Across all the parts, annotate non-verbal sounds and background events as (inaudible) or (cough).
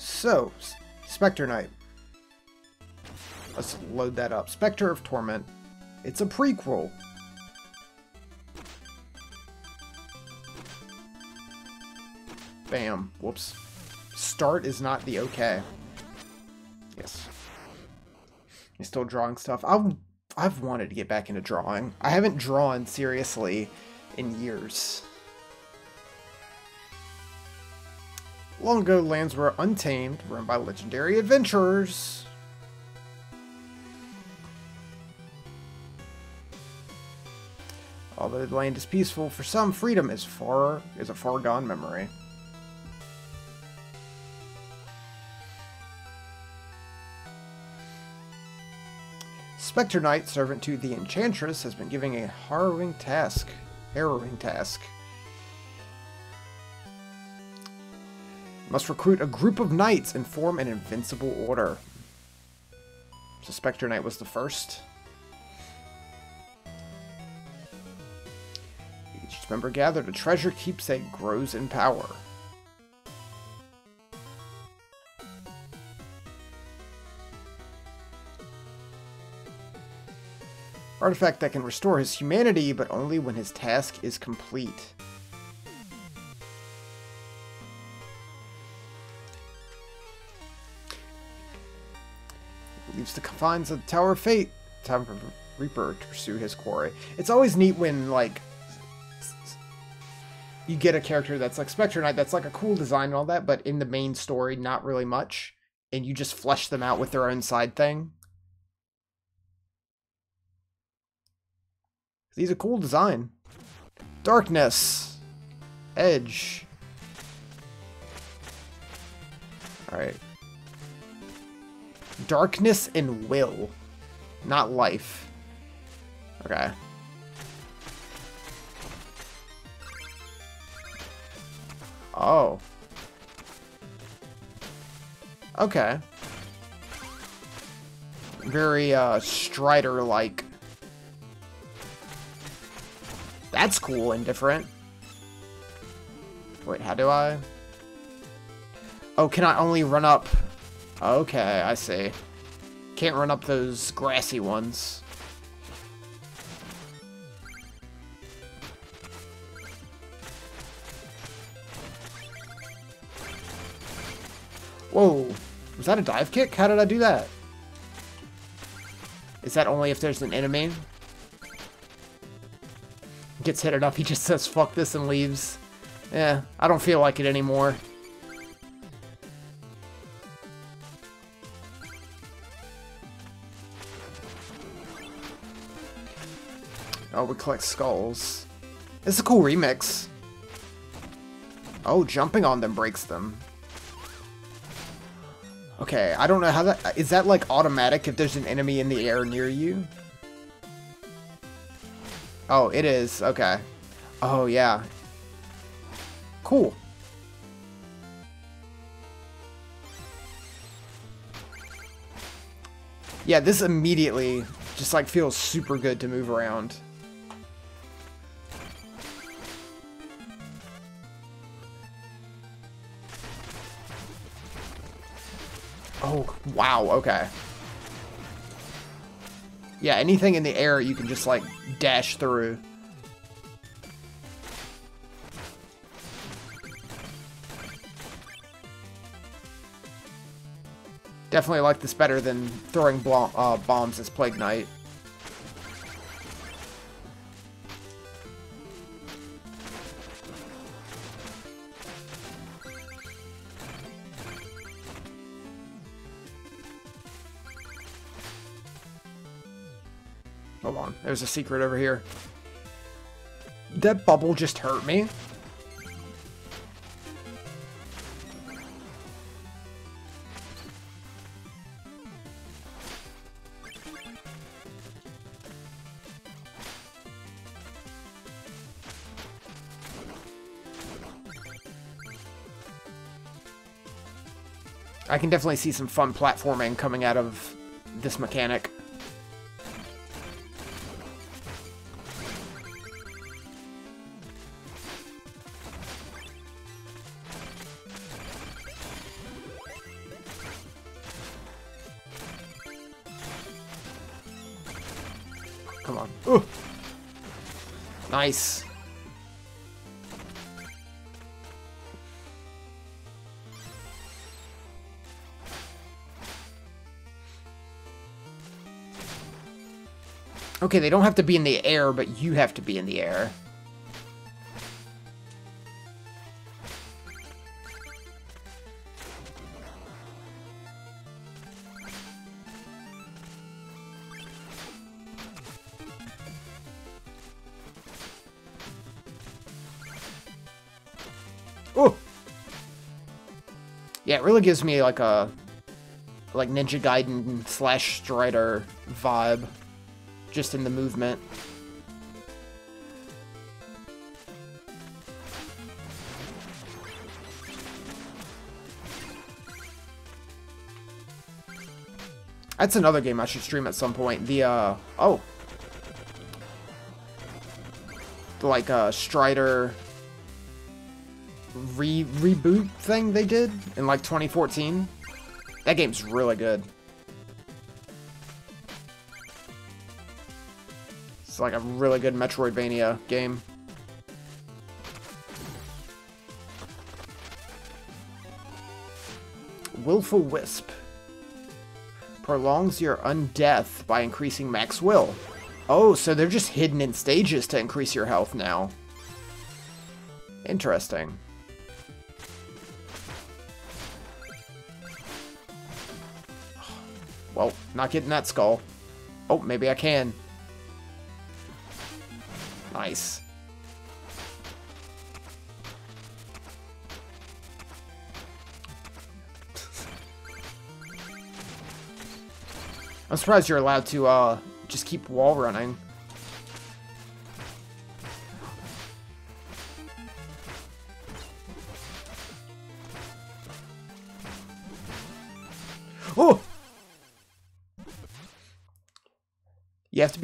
So, Specter Knight. Let's load that up. Specter of Torment. It's a prequel. Bam. Whoops. Start is not the okay. Yes. He's still drawing stuff. I've, I've wanted to get back into drawing. I haven't drawn seriously in years. Long ago, lands were untamed, run by legendary adventurers. Although the land is peaceful, for some, freedom is far is a far gone memory. Specter Knight, servant to the Enchantress, has been giving a harrowing task. Harrowing task. Must recruit a group of knights and form an invincible order. So Specter Knight was the first. Each member gathered a treasure keepsake grows in power. Artifact that can restore his humanity, but only when his task is complete. Leaves the confines of the Tower of Fate. Time for Reaper to pursue his quarry. It's always neat when, like, you get a character that's like Specter Knight, that's like a cool design and all that, but in the main story, not really much. And you just flesh them out with their own side thing. He's a cool design. Darkness. Edge. Alright. Darkness and will. Not life. Okay. Oh. Okay. Very, uh, Strider-like. That's cool and different. Wait, how do I? Oh, can I only run up? Okay, I see. Can't run up those grassy ones. Whoa, was that a dive kick? How did I do that? Is that only if there's an enemy? Gets hit enough, he just says fuck this and leaves. Yeah, I don't feel like it anymore. Oh, we collect skulls. It's a cool remix. Oh, jumping on them breaks them. Okay, I don't know how that... Is that, like, automatic if there's an enemy in the air near you? Oh, it is. Okay. Oh, yeah. Cool. Yeah, this immediately just, like, feels super good to move around. Oh, wow, okay. Yeah, anything in the air you can just, like, dash through. Definitely like this better than throwing uh, bombs as Plague Knight. There's a secret over here. That bubble just hurt me. I can definitely see some fun platforming coming out of this mechanic. Nice. Okay, they don't have to be in the air, but you have to be in the air. Really gives me like a like Ninja Gaiden slash Strider vibe just in the movement. That's another game I should stream at some point. The, uh, oh. The, like, uh, Strider re reboot thing they did in, like, 2014. That game's really good. It's like a really good Metroidvania game. Willful Wisp. Prolongs your undeath by increasing max will. Oh, so they're just hidden in stages to increase your health now. Interesting. Not getting that skull. Oh, maybe I can. Nice. I'm surprised you're allowed to uh, just keep wall running.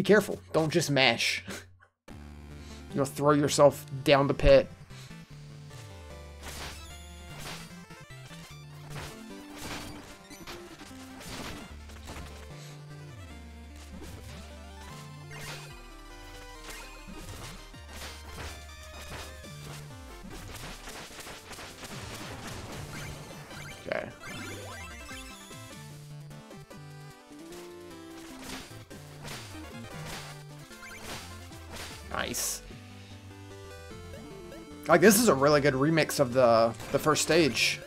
Careful. Don't just mash. (laughs) you know, throw yourself down the pit. Like, this is a really good remix of the, the first stage.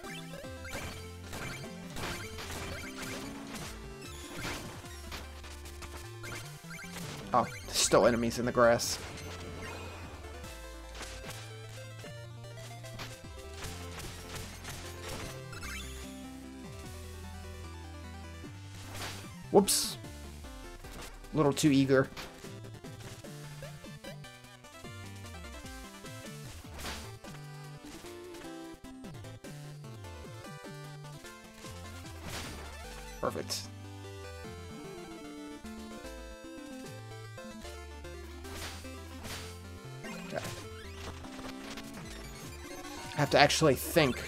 Oh, still enemies in the grass. Whoops. A little too eager. Actually think.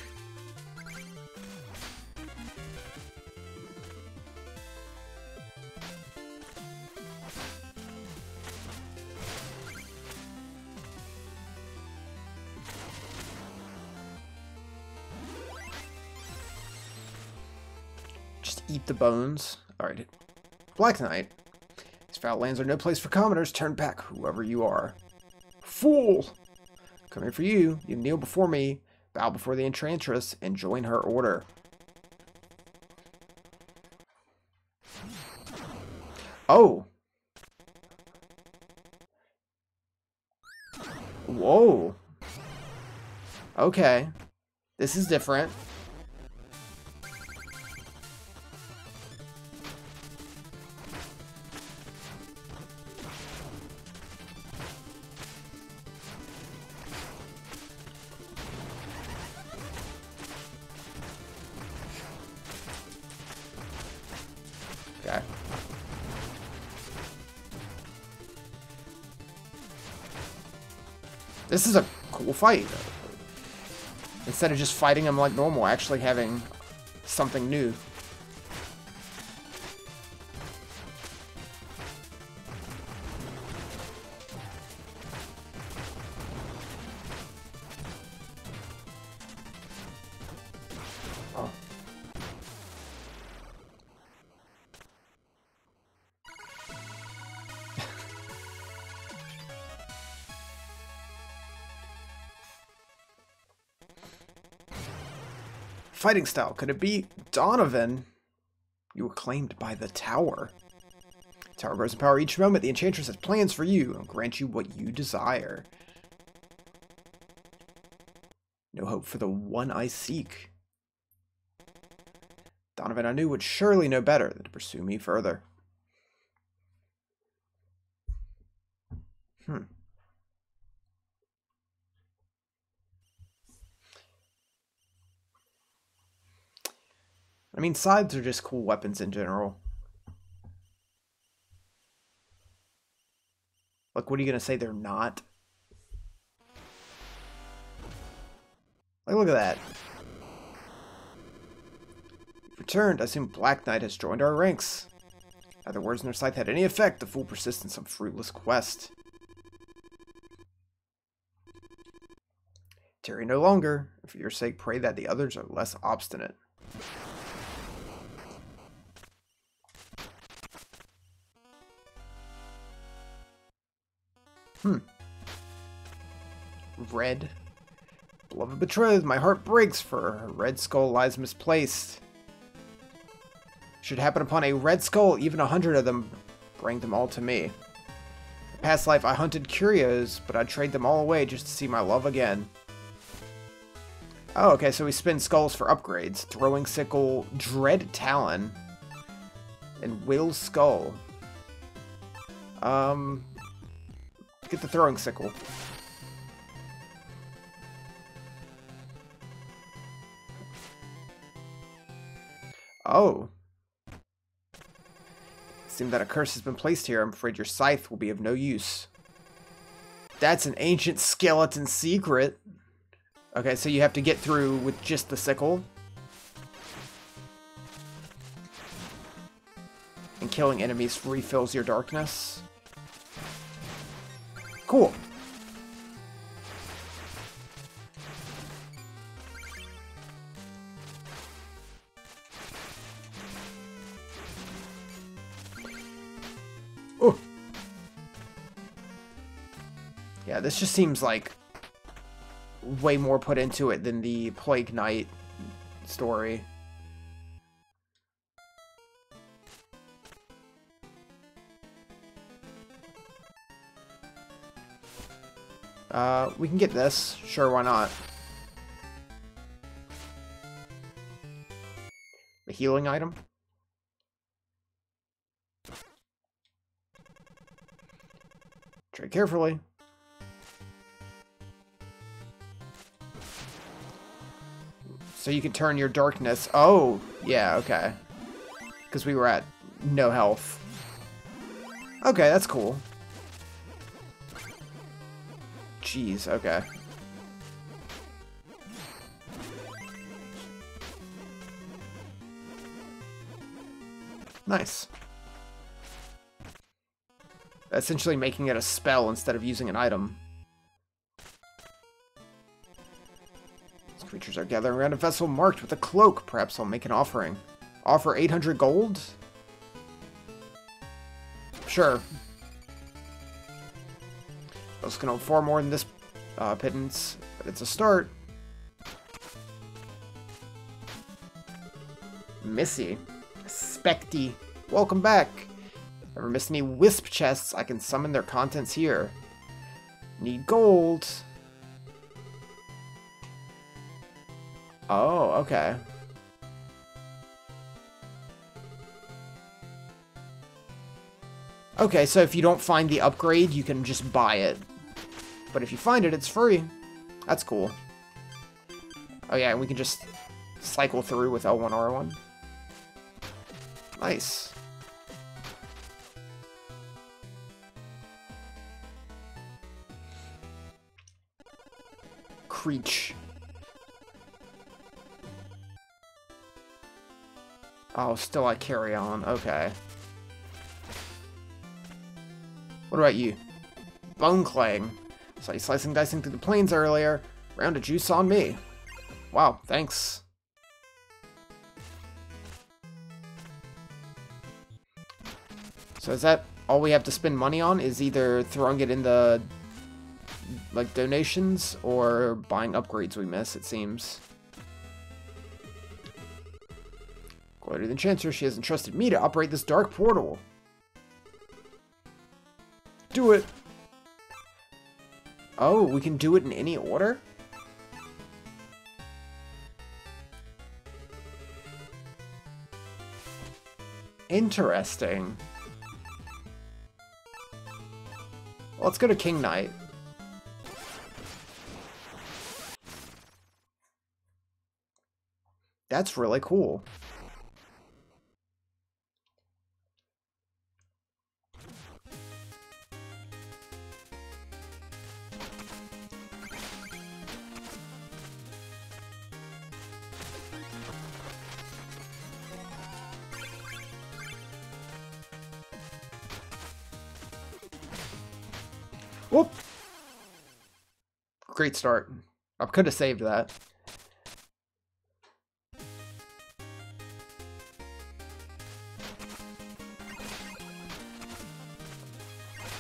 Just eat the bones. Alright. Black Knight. These foul lands are no place for commoners. Turn back, whoever you are. Fool! Coming for you. You kneel before me, bow before the Enchantress, and join her order. Oh! Whoa! Okay. This is different. This is a cool fight. Instead of just fighting him like normal, actually having something new. Fighting style. Could it be Donovan? You were claimed by the tower. Tower grows in power each moment. The Enchantress has plans for you and grant you what you desire. No hope for the one I seek. Donovan I knew would surely know better than to pursue me further. Hmm. I mean, scythes are just cool weapons in general. Like, what are you going to say they're not? Like, look at that. Returned, I assume Black Knight has joined our ranks. Neither words nor scythe had any effect, the full persistence of fruitless quest. Tarry no longer. For your sake, pray that the others are less obstinate. Hmm. Red. Beloved betrothed, my heart breaks for red skull lies misplaced. Should happen upon a red skull, even a hundred of them, bring them all to me. In past life, I hunted curios, but I'd trade them all away just to see my love again. Oh, okay, so we spin skulls for upgrades. Throwing Sickle, Dread Talon, and Will Skull. Um, get the Throwing Sickle. Oh. Seems that a curse has been placed here. I'm afraid your scythe will be of no use. That's an ancient skeleton secret. Okay, so you have to get through with just the sickle. And killing enemies refills your darkness. Cool. Oh. Yeah, this just seems like way more put into it than the Plague Knight story. Uh, we can get this. Sure, why not? The healing item? Tread carefully. So you can turn your darkness. Oh, yeah, okay. Because we were at no health. Okay, that's cool. Jeez, okay. Nice. Essentially making it a spell instead of using an item. These creatures are gathering around a vessel marked with a cloak. Perhaps I'll make an offering. Offer 800 gold? Sure. Those can hold far more than this uh, pittance, but it's a start. Missy. Specty. Welcome back. Ever miss any wisp chests? I can summon their contents here. Need gold. Oh, okay. Okay, so if you don't find the upgrade, you can just buy it. But if you find it, it's free. That's cool. Oh yeah, we can just cycle through with L1, R1. Nice. Creech. Oh, still I carry on. Okay. What about you? Bone Clang. Saw you slicing dicing through the plains earlier. Round of juice on me. Wow, thanks. So is that all we have to spend money on? Is either throwing it in the like donations or buying upgrades we miss, it seems. Later than Chancer, she has entrusted me to operate this dark portal. Do it! Oh, we can do it in any order? Interesting. Let's go to King Knight. That's really cool. Great start. I could have saved that.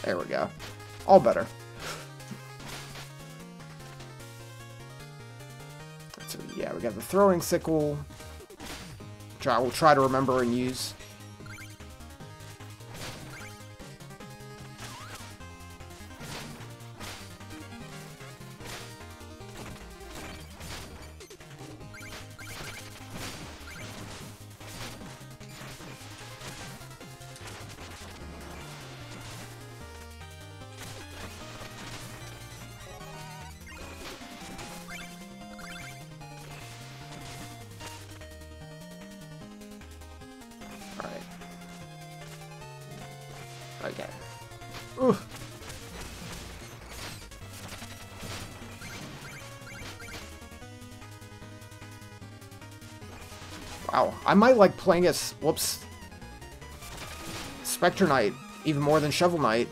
There we go. All better. So yeah, we got the throwing sickle, which I will try to remember and use. I might like playing as, whoops, Specter Knight even more than Shovel Knight.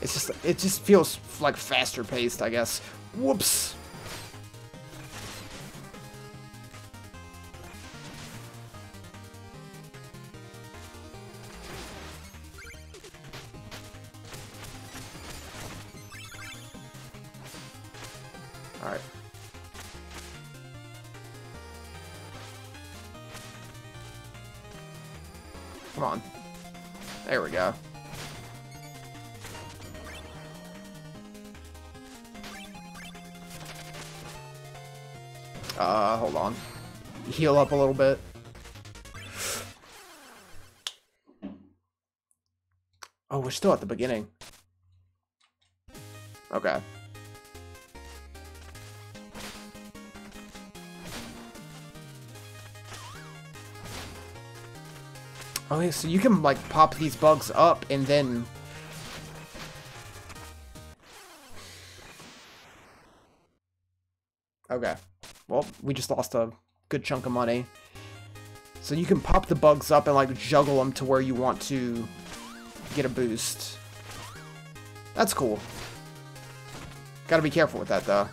It's just, it just feels like faster paced, I guess. Whoops. Heal up a little bit. Oh, we're still at the beginning. Okay. Okay, so you can, like, pop these bugs up and then... Okay. Well, we just lost a good chunk of money. So you can pop the bugs up and, like, juggle them to where you want to get a boost. That's cool. Gotta be careful with that, though.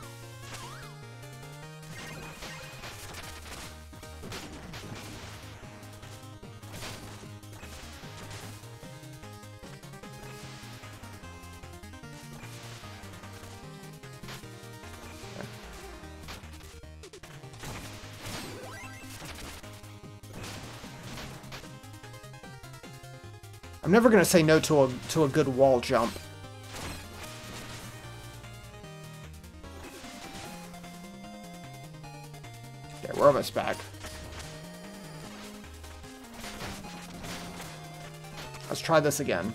I'm never gonna say no to a to a good wall jump. Okay, we're almost back. Let's try this again.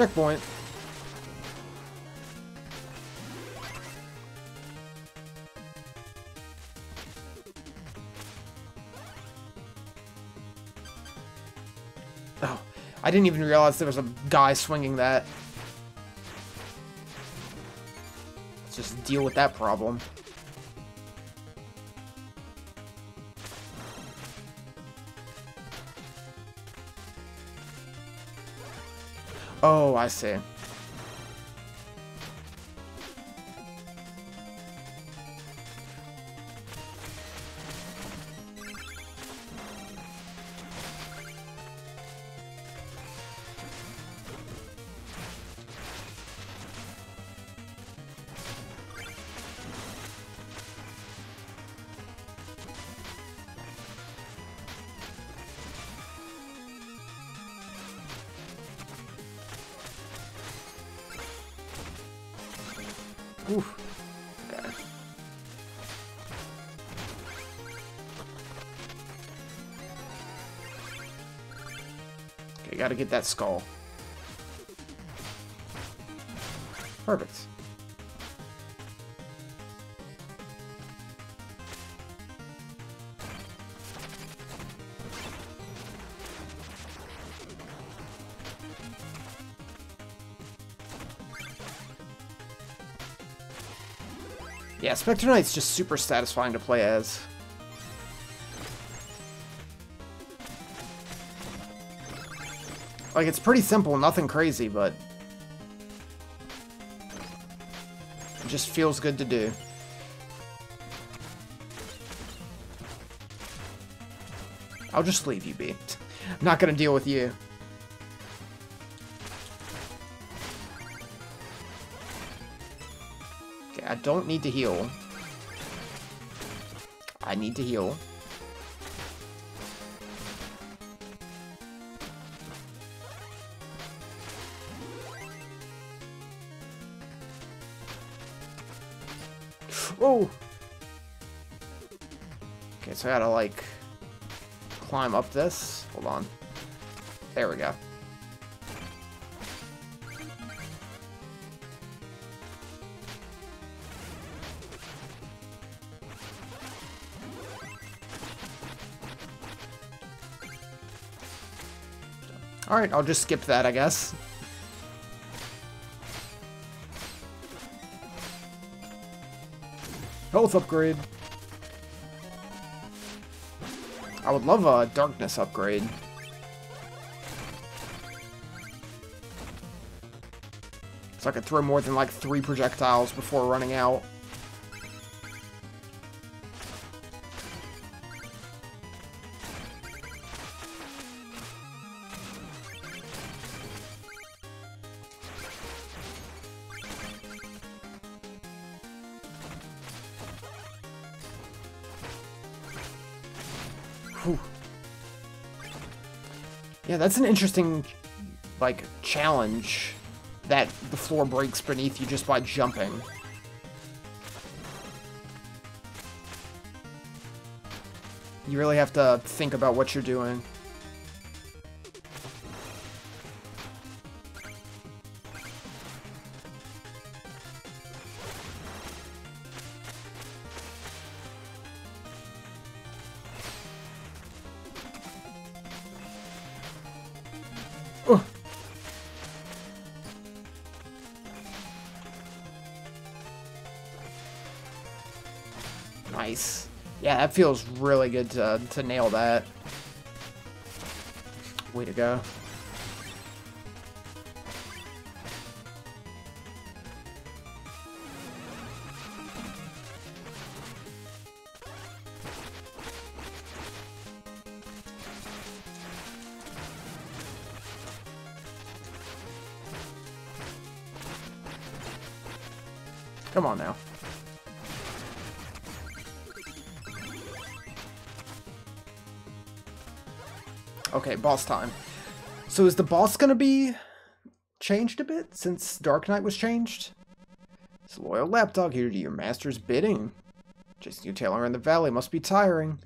Checkpoint. Oh, I didn't even realize there was a guy swinging that. Let's just deal with that problem. Oh, I see. Get that skull. Perfect. Yeah, Specter Knight's just super satisfying to play as. Like, it's pretty simple, nothing crazy, but... It just feels good to do. I'll just leave you be. I'm not gonna deal with you. Okay, I don't need to heal. I need to heal. So I gotta, like, climb up this. Hold on. There we go. Alright, I'll just skip that, I guess. Health upgrade. I would love a darkness upgrade. So I could throw more than like three projectiles before running out. That's an interesting, like, challenge that the floor breaks beneath you just by jumping. You really have to think about what you're doing. That feels really good to, to nail that. Way to go. Boss time. So is the boss gonna be changed a bit since Dark Knight was changed? This loyal lapdog here to your master's bidding. Chasing you tail around the valley must be tiring.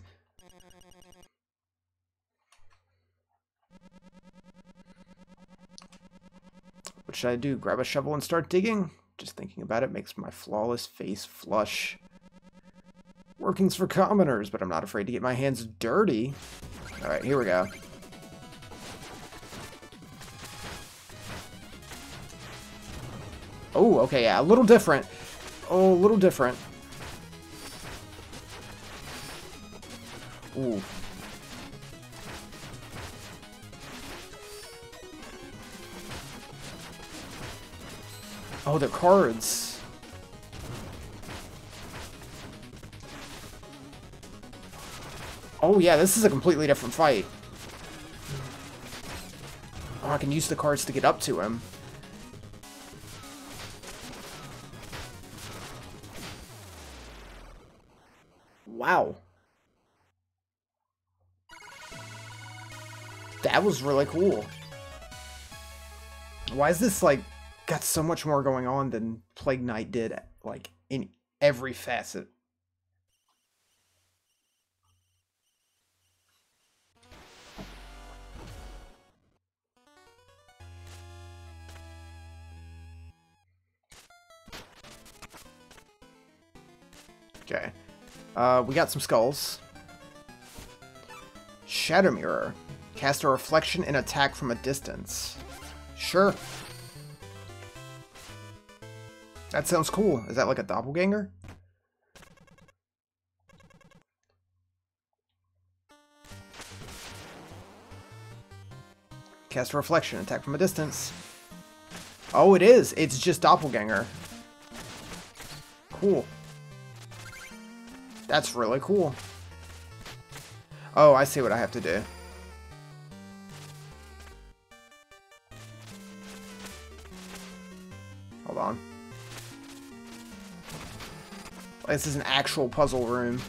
What should I do? Grab a shovel and start digging? Just thinking about it makes my flawless face flush. Working's for commoners, but I'm not afraid to get my hands dirty. Alright, here we go. Oh, okay, yeah, a little different. Oh, a little different. Ooh. Oh, the cards. Oh yeah, this is a completely different fight. Oh, I can use the cards to get up to him. Was really cool. Why is this, like, got so much more going on than Plague Knight did, like, in every facet? Okay. Uh, we got some skulls. Shadow Mirror. Cast a reflection and attack from a distance. Sure. That sounds cool. Is that like a doppelganger? Cast a reflection, attack from a distance. Oh, it is. It's just doppelganger. Cool. That's really cool. Oh, I see what I have to do. This is an actual puzzle room.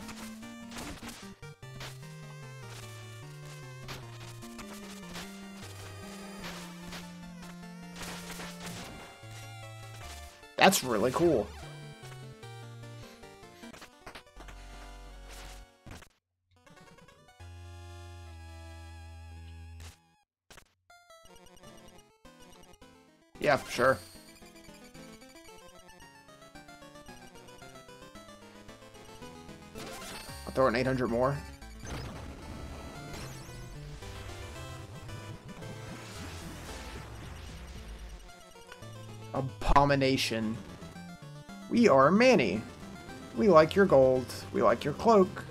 That's really cool. Yeah, sure. Throw in 800 more. Abomination. We are Manny. We like your gold. We like your cloak.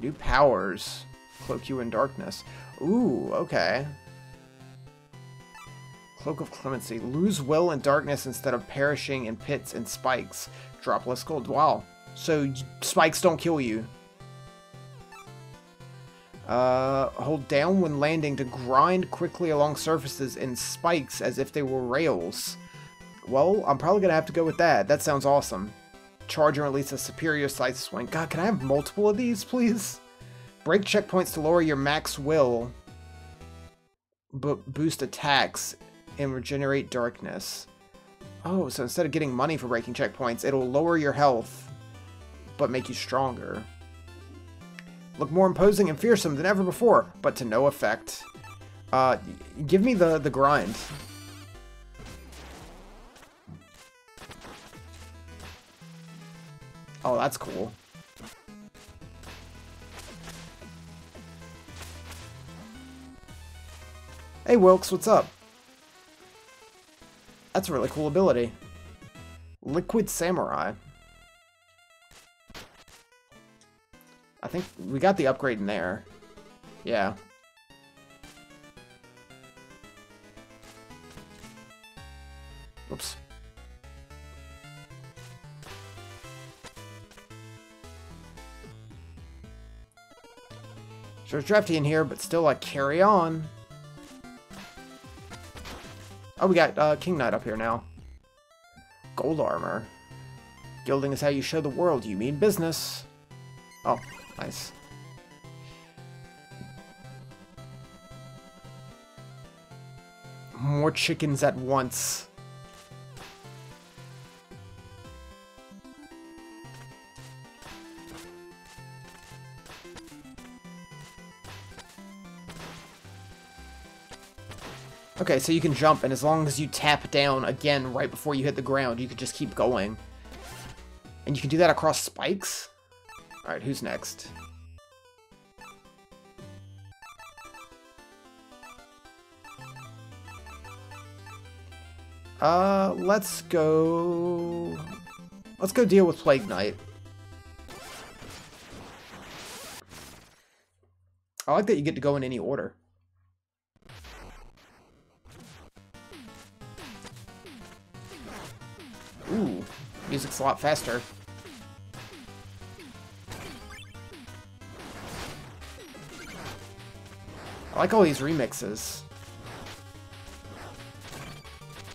New powers. Cloak you in darkness. Ooh, okay. Cloak of Clemency. Lose will in darkness instead of perishing in pits and spikes. Drop less gold. Wow. So spikes don't kill you. Uh, hold down when landing to grind quickly along surfaces in spikes as if they were rails. Well, I'm probably going to have to go with that. That sounds awesome. Charge and release a superior side swing. God, can I have multiple of these, (laughs) please? Break checkpoints to lower your max will, but boost attacks and regenerate darkness. Oh, so instead of getting money for breaking checkpoints, it'll lower your health, but make you stronger. Look more imposing and fearsome than ever before, but to no effect. Uh, give me the, the grind. Oh, that's cool. Hey Wilkes, what's up? That's a really cool ability. Liquid Samurai. I think we got the upgrade in there. Yeah. Oops. Sure, drafty in here, but still, like, carry on. Oh, we got uh, King Knight up here now. Gold armor. Gilding is how you show the world you mean business. Oh, nice. More chickens at once. Okay, so you can jump, and as long as you tap down again right before you hit the ground, you can just keep going. And you can do that across spikes? Alright, who's next? Uh, let's go... Let's go deal with Plague Knight. I like that you get to go in any order. Ooh, music's a lot faster. I like all these remixes.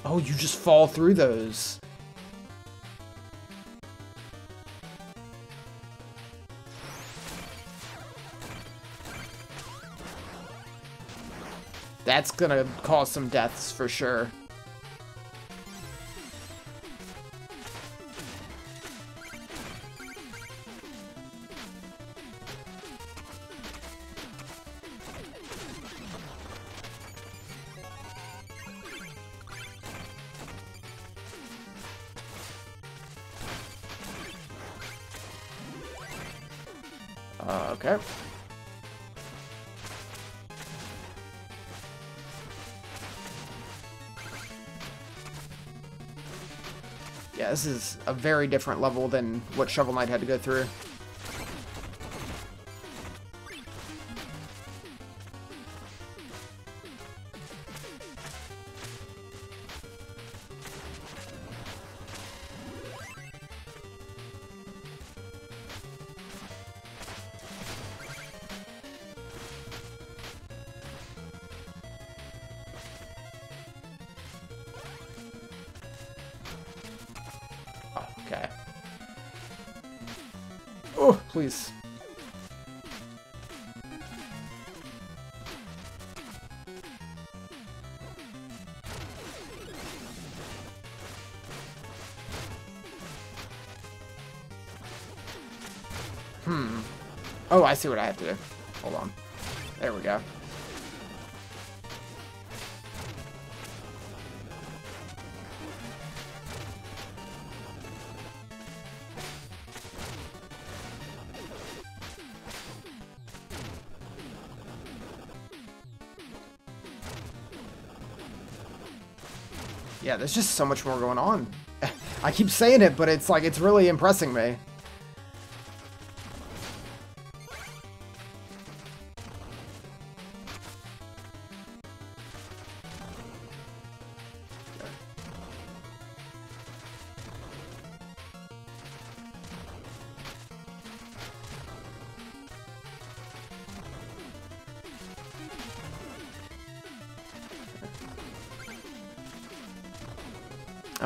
Oh, you just fall through those. That's gonna cause some deaths for sure. This is a very different level than what Shovel Knight had to go through. I see what I have to do. Hold on. There we go. Yeah, there's just so much more going on. (laughs) I keep saying it, but it's like, it's really impressing me.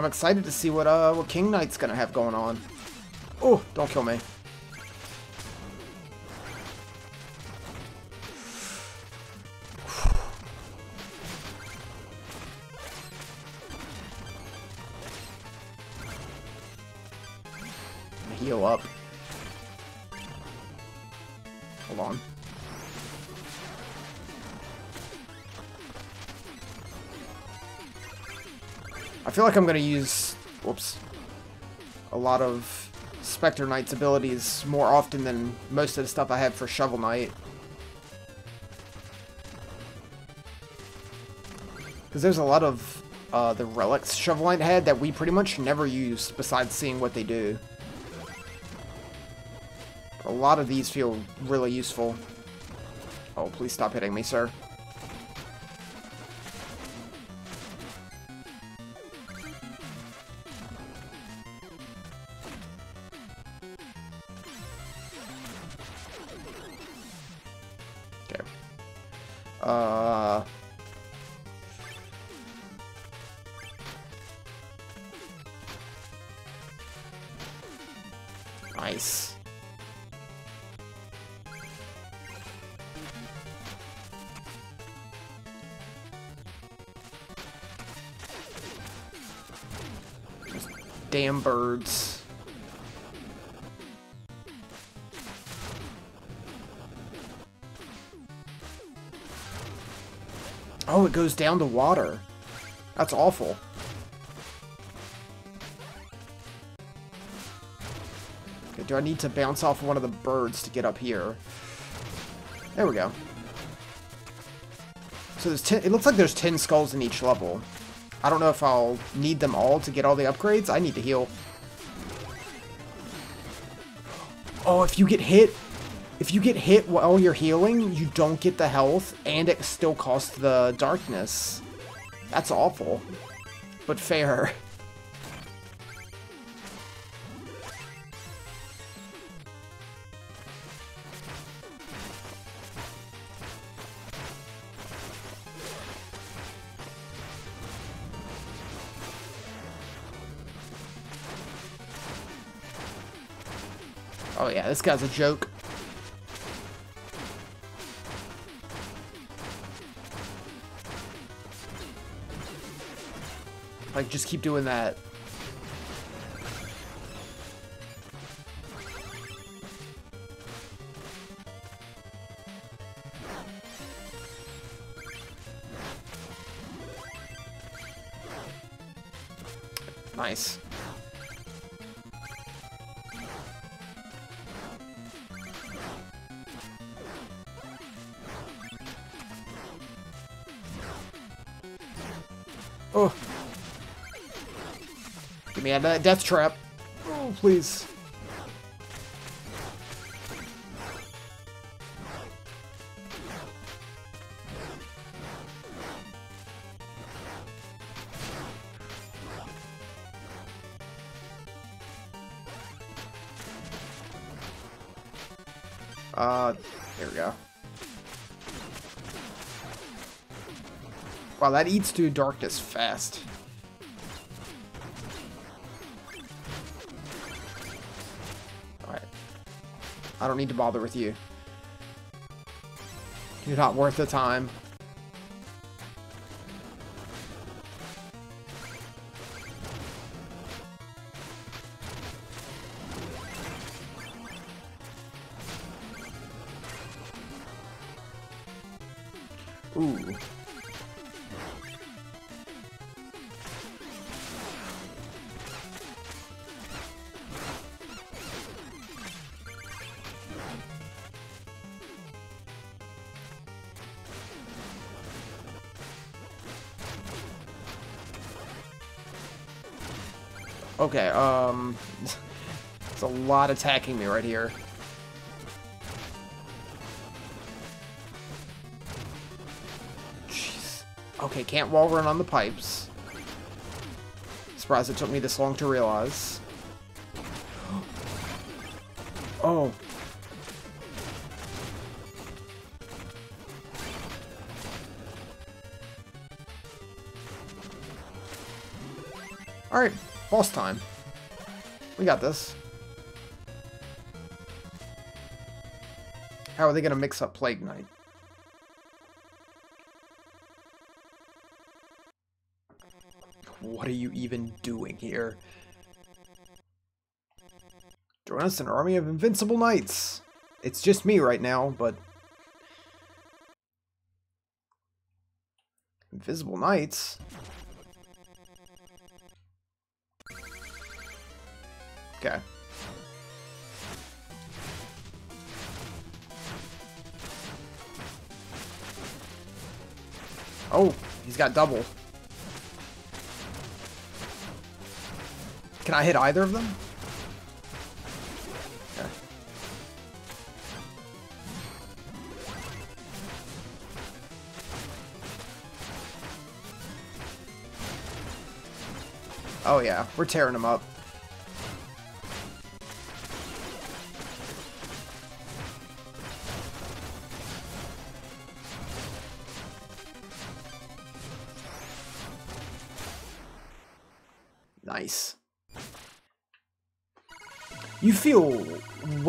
I'm excited to see what uh what King Knight's gonna have going on. Oh, don't kill me. Feel like I'm gonna use, whoops, a lot of Specter Knight's abilities more often than most of the stuff I have for Shovel Knight. Because there's a lot of uh, the relics Shovel Knight had that we pretty much never used besides seeing what they do. A lot of these feel really useful. Oh, please stop hitting me, sir. Damn birds. Oh, it goes down to water. That's awful. Okay, do I need to bounce off one of the birds to get up here? There we go. So there's ten, it looks like there's 10 skulls in each level. I don't know if I'll need them all to get all the upgrades. I need to heal. Oh, if you get hit... If you get hit while you're healing, you don't get the health, and it still costs the darkness. That's awful. But fair. (laughs) Oh yeah, this guy's a joke. Like, just keep doing that. A death trap. Oh, please. Uh, there we go. Wow, that eats through darkness fast. I don't need to bother with you. You're not worth the time. Okay, um... (laughs) It's a lot attacking me right here. Jeez. Okay, can't wall run on the pipes. Surprised it took me this long to realize. (gasps) Oh. Boss time. We got this. How are they gonna mix up Plague Knight? What are you even doing here? Join us an army of invincible knights. It's just me right now, but... Invisible knights? Double. Can I hit either of them? Okay. Oh yeah, we're tearing them up.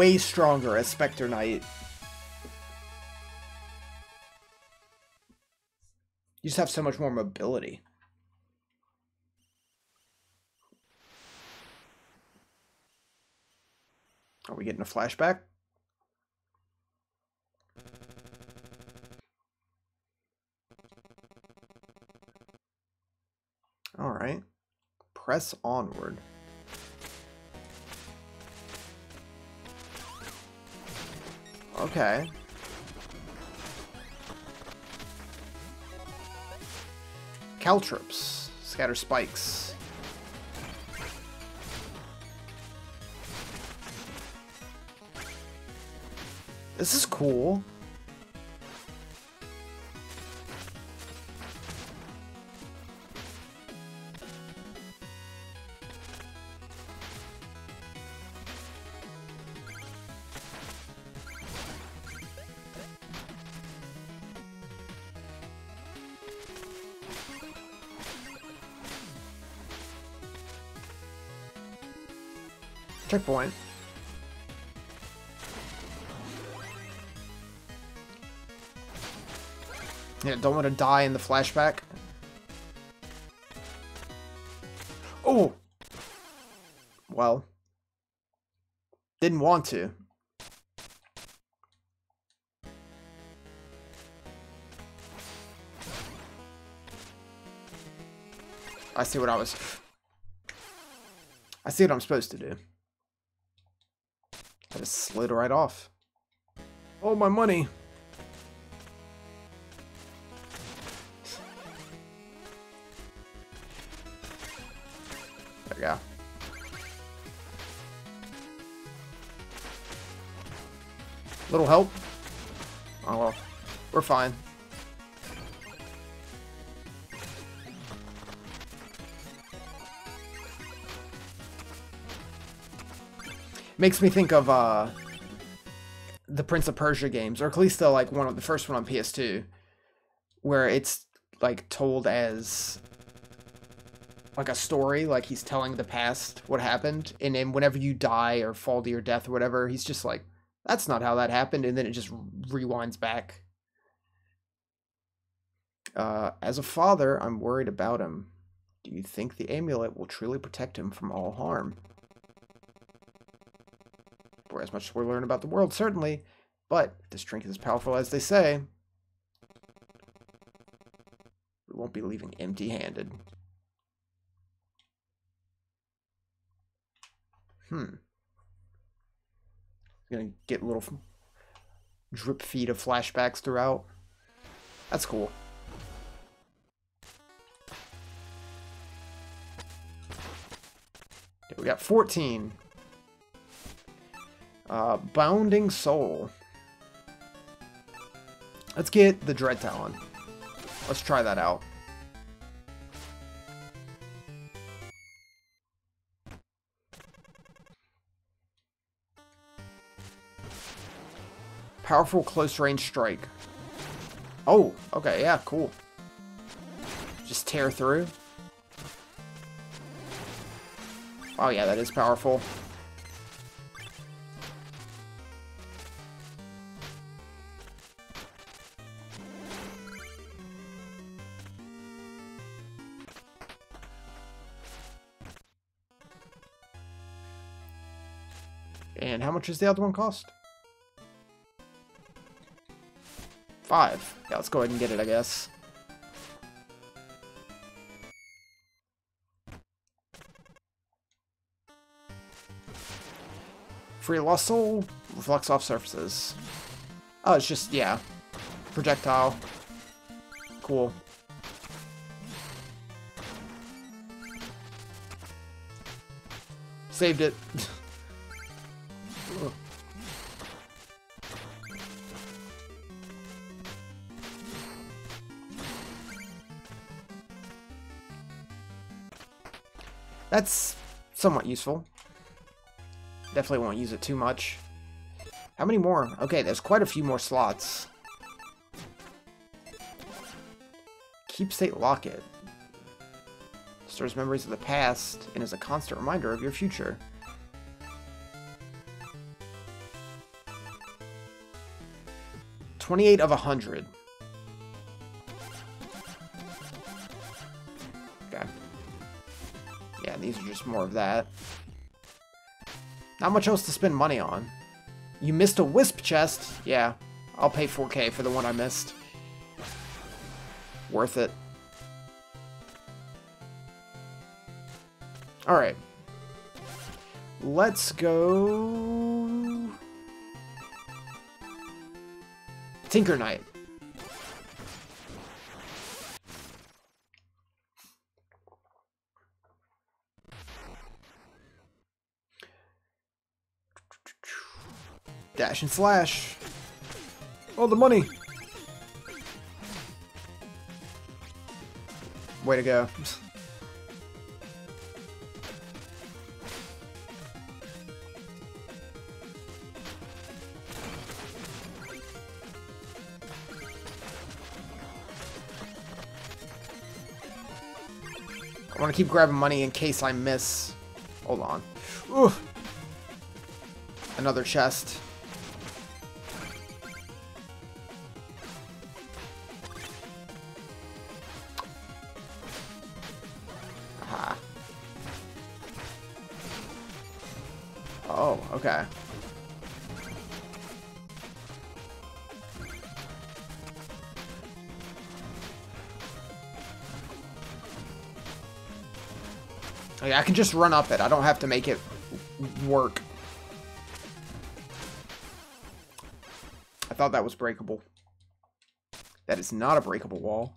Way stronger as Specter Knight. You just have so much more mobility. Are we getting a flashback? All right. Press onward. Okay. Caltrops. Scatter spikes. This is cool. Checkpoint. Yeah, don't want to die in the flashback. Oh! Well. Didn't want to. I see what I was... I see what I'm supposed to do. I just slid right off. Oh, my money! There we go. Little help? Oh well. We're fine. Makes me think of uh the Prince of Persia games, or at least the like one of the first one on PS2, where it's like told as like a story, like he's telling the past what happened, and then whenever you die or fall to your death or whatever, he's just like, "That's not how that happened," and then it just rewinds back. Uh, as a father, I'm worried about him. Do you think the amulet will truly protect him from all harm? As much as we learn about the world, certainly, but if this trinket is powerful as they say, we won't be leaving empty-handed. Hmm. Gonna get little drip feed of flashbacks throughout. That's cool. We got 14. Uh, Bounding Soul. Let's get the Dread Talon. Let's try that out. Powerful close range strike. Oh, okay, yeah, cool. Just tear through. Oh yeah, that is powerful. Much does the other one cost? Five. Yeah, let's go ahead and get it, I guess. Free Lost Soul, reflects off surfaces. Oh, it's just, yeah. Projectile. Cool. Saved it. (laughs) That's somewhat useful. Definitely won't use it too much. How many more? Okay, there's quite a few more slots. Keepsake Locket. Stores memories of the past and is a constant reminder of your future. Twenty-eight of a hundred. More of that. Not much else to spend money on. You missed a Wisp chest? Yeah, I'll pay 4k for the one I missed. Worth it. Alright. Let's go... Tinker Knight. Dash and slash. All the money. Way to go. I want to keep grabbing money in case I miss. Hold on. Ooh. Another chest. Oh, okay. Okay, I can just run up it. I don't have to make it work. I thought that was breakable. That is not a breakable wall.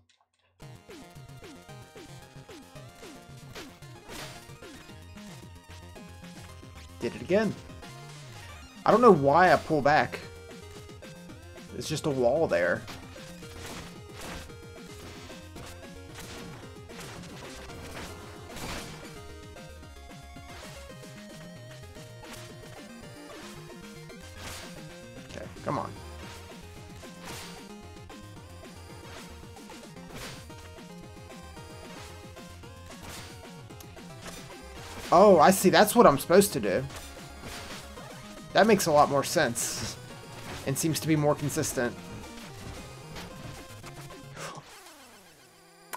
Did it again. I don't know why I pull back. It's just a wall there. Oh, I see. That's what I'm supposed to do. That makes a lot more sense. And seems to be more consistent.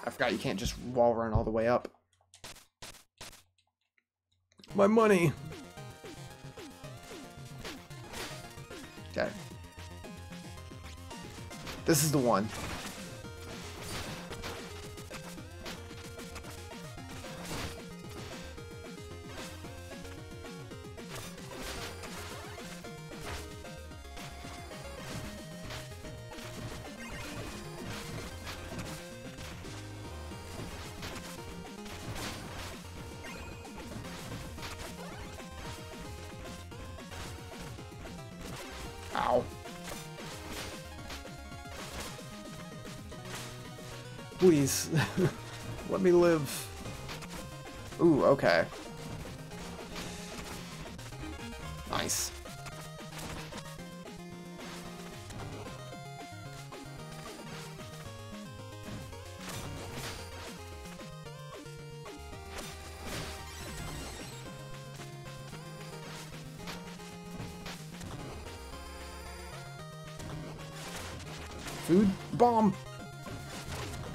I forgot you can't just wall run all the way up. My money. Okay. This is the one. Please. (laughs) Let me live. Ooh, okay.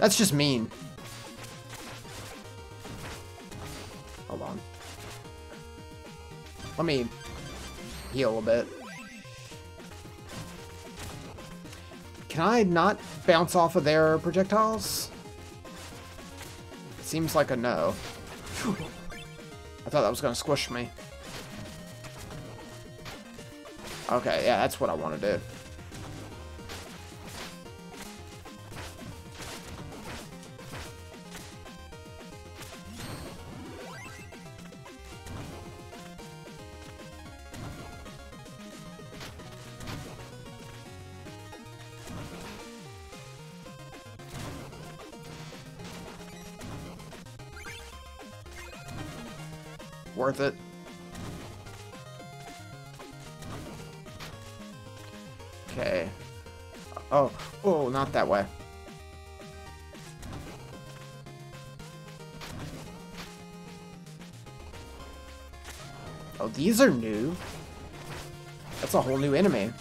That's just mean. Hold on. Let me heal a bit. Can I not bounce off of their projectiles? Seems like a no. I thought that was to squish me. Okay, yeah, that's what I want to do. Worth it. Okay. Oh, oh, not that way. Oh, these are new. That's a whole new enemy.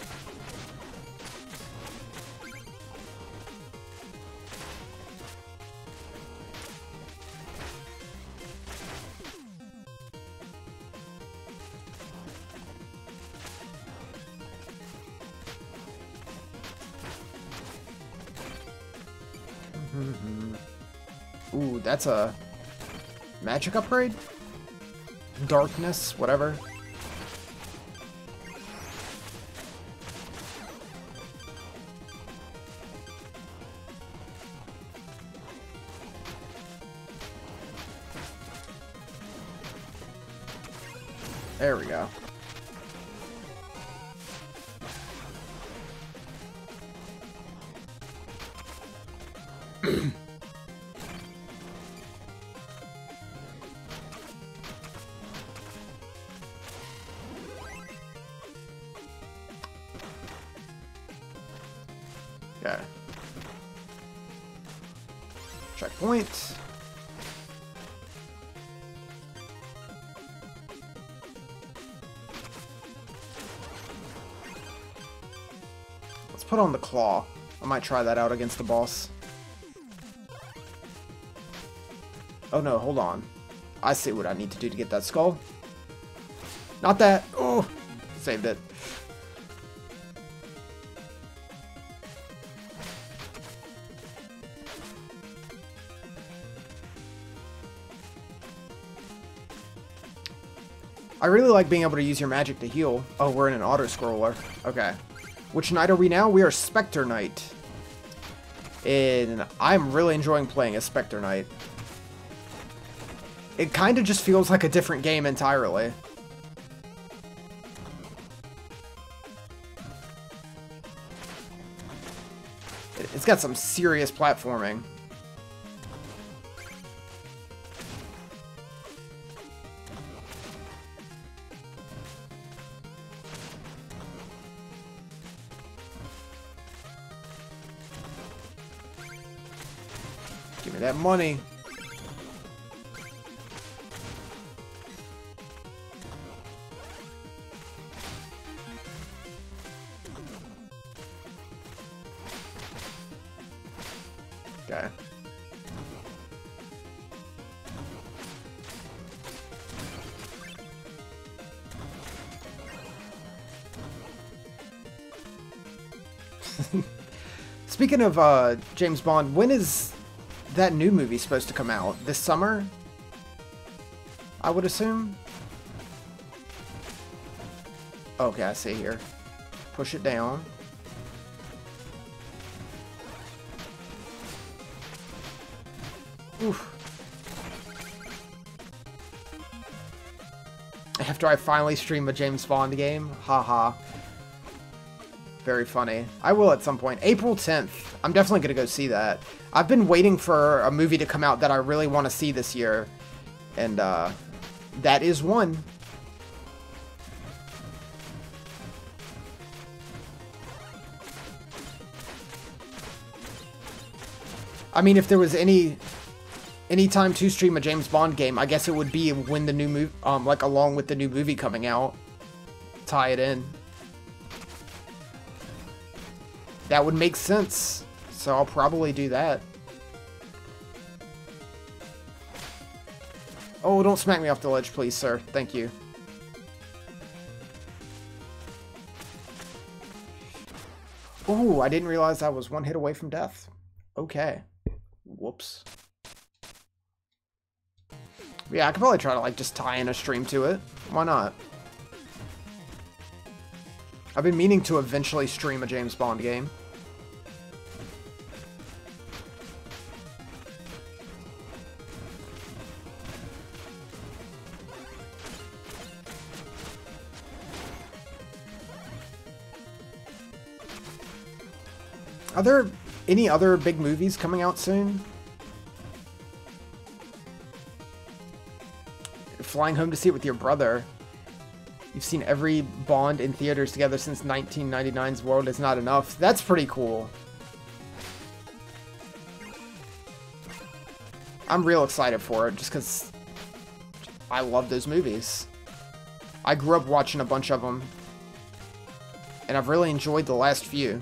That's a magic upgrade? Darkness, whatever. Claw. I might try that out against the boss. Oh no, hold on. I see what I need to do to get that skull. Not that. Oh, saved it. I really like being able to use your magic to heal. Oh, we're in an auto-scroller. Okay. Which knight are we now? We are Specter Knight. And I'm really enjoying playing as Specter Knight. It kind of just feels like a different game entirely. It's got some serious platforming. Money. Okay. (laughs) Speaking of uh, James Bond, when is that new movie supposed to come out? This summer? I would assume? Okay, I see here. Push it down. Oof. After I finally stream a James Bond game? Haha. Very funny. I will at some point. April 10th. I'm definitely going to go see that. I've been waiting for a movie to come out that I really want to see this year. And, uh, that is one. I mean, if there was any any time to stream a James Bond game, I guess it would be when the new movie, um, like along with the new movie coming out, tie it in. That would make sense. So I'll probably do that. Oh, don't smack me off the ledge, please, sir. Thank you. Oh, I didn't realize I was one hit away from death. Okay. Whoops. Yeah, I could probably try to, like, just tie in a stream to it. Why not? I've been meaning to eventually stream a James Bond game. Are there any other big movies coming out soon? Flying home to see it with your brother. You've seen every Bond in theaters together since 1999's World is Not Enough. That's pretty cool. I'm real excited for it just because I love those movies. I grew up watching a bunch of them. And I've really enjoyed the last few.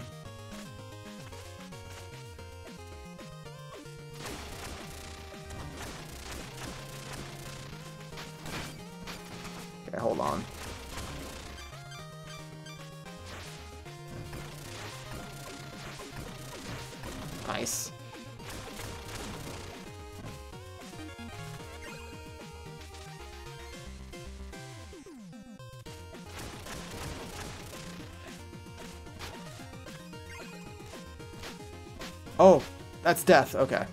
Death. Okay.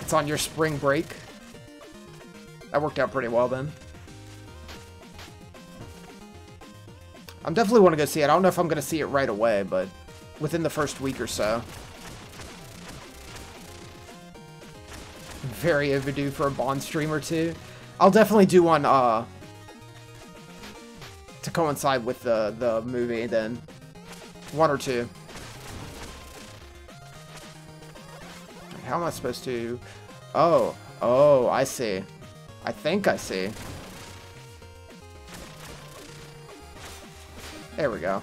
it's on your spring break. That worked out pretty well then. I'm definitely want to go see it. I don't know if I'm going to see it right away, but within the first week or so. Very overdue for a Bond stream or two. I'll definitely do one, uh... to coincide with the, the movie, then one or two. How am I supposed to... Oh, oh, I see. I think I see. There we go.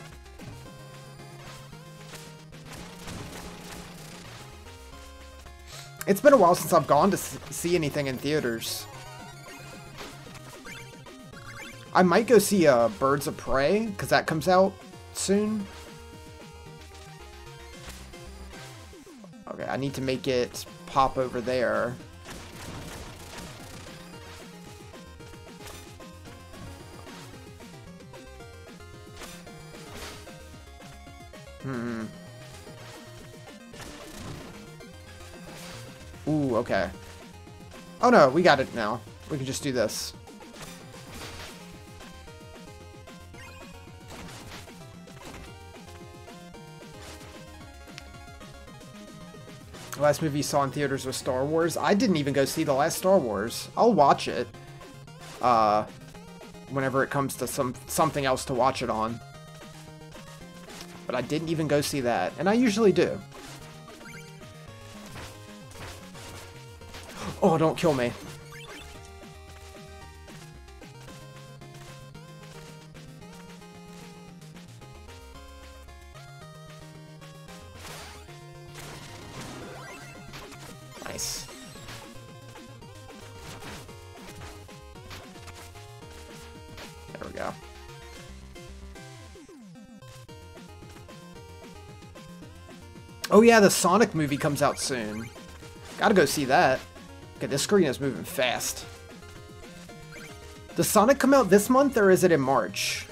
It's been a while since I've gone to see anything in theaters. I might go see uh, Birds of Prey, because that comes out soon. I need to make it pop over there. Hmm. Ooh, okay. Oh no, we got it now. We can just do this. The last movie you saw in theaters was Star Wars. I didn't even go see the last Star Wars. I'll watch it. Uh, whenever it comes to some something else to watch it on. But I didn't even go see that, and I usually do. Oh, don't kill me. Oh, yeah, the Sonic movie comes out soon. Gotta go see that. Okay, this screen is moving fast. Does Sonic come out this month or is it in March?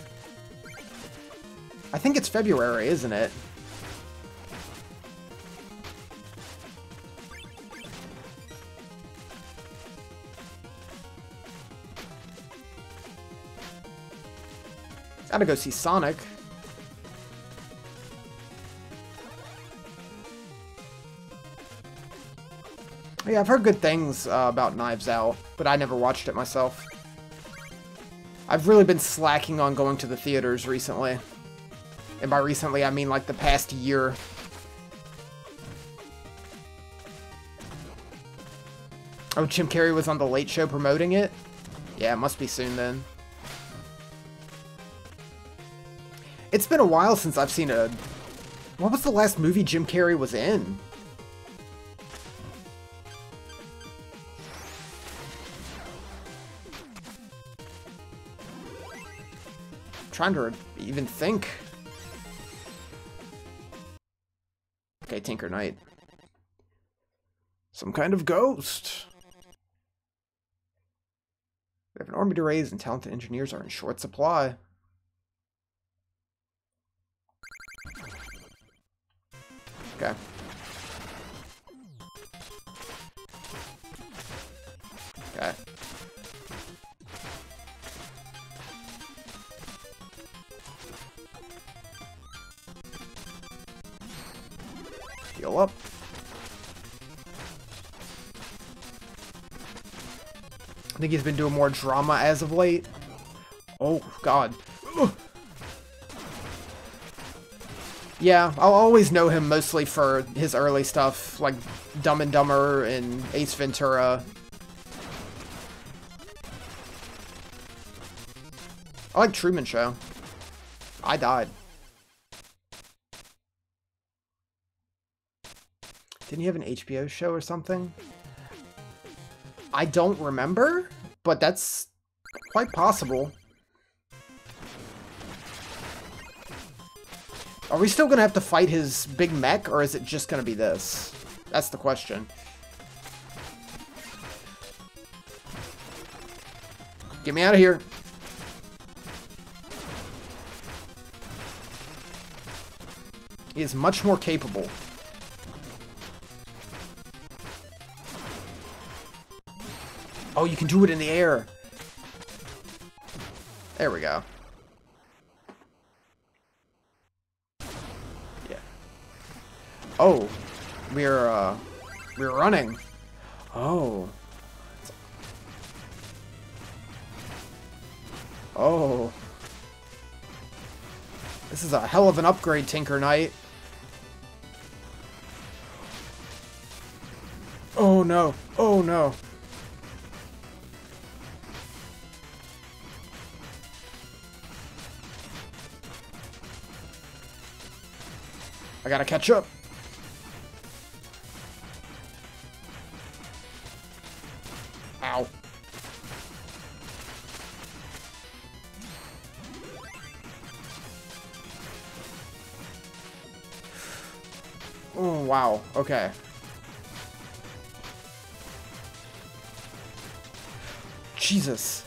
I think it's February, isn't it? Gotta go see Sonic. Yeah, I've heard good things uh, about Knives Out, but I never watched it myself. I've really been slacking on going to the theaters recently. And by recently, I mean like the past year. Oh, Jim Carrey was on The Late Show promoting it? Yeah, it must be soon then. It's been a while since I've seen a... What was the last movie Jim Carrey was in? Trying to even think. Okay, Tinker Knight. Some kind of ghost. We have an army to raise and talented engineers are in short supply. Okay. Think he's been doing more drama as of late. Oh, God. Yeah, I'll always know him mostly for his early stuff, like Dumb and Dumber and Ace Ventura. I like Truman Show. I died. Didn't he have an HBO show or something? I don't remember, but that's quite possible. Are we still gonna have to fight his big mech, or is it just gonna be this? That's the question. Get me out of here. He is much more capable. Oh, you can do it in the air. There we go. Yeah. Oh, we're, uh, we're running. Oh. Oh. This is a hell of an upgrade, Tinker Knight. Oh no. Oh no. I gotta catch up. Ow. Oh, wow. Okay. Jesus.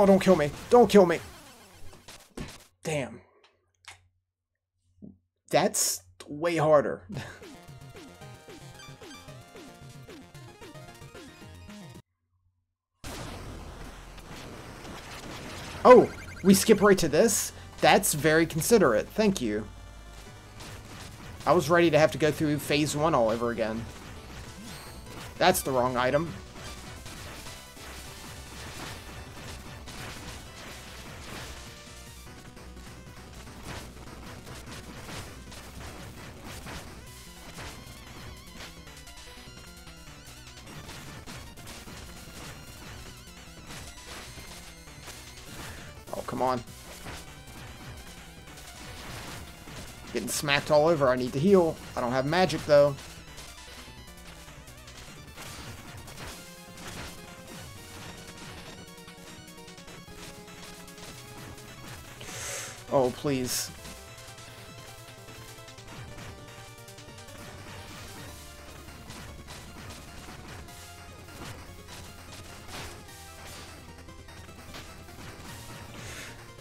Oh, don't kill me. Don't kill me. Damn. That's way harder. (laughs) oh, we skip right to this? That's very considerate. Thank you. I was ready to have to go through phase one all over again. That's the wrong item. Smacked all over. I need to heal. I don't have magic, though. Oh, please.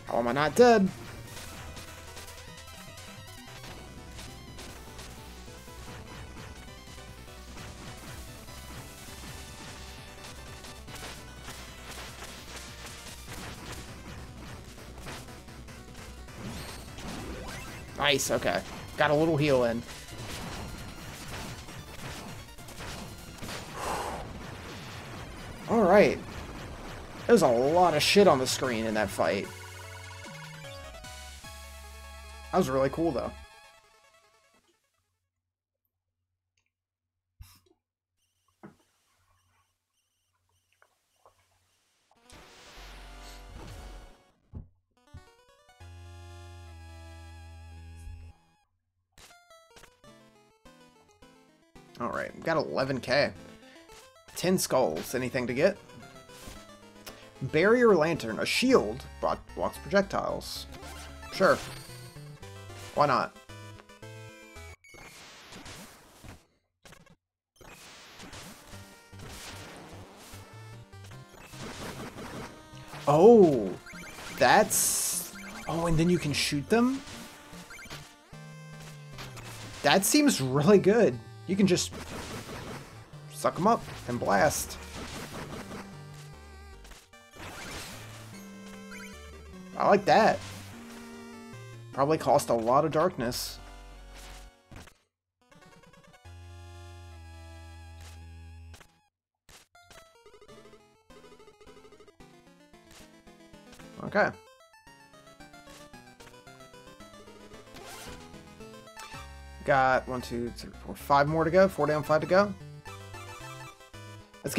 How am I not dead? Nice, okay. Got a little heal in. Alright. There's a lot of shit on the screen in that fight. That was really cool, though. 11k. 10 skulls. Anything to get? Barrier lantern. A shield. Block, blocks projectiles. Sure. Why not? Oh, that's... Oh, and then you can shoot them? That seems really good. You can just suck them up and blast. I like that. Probably cost a lot of darkness. Okay. Got one, two, three, four, five more to go. Four down, five to go.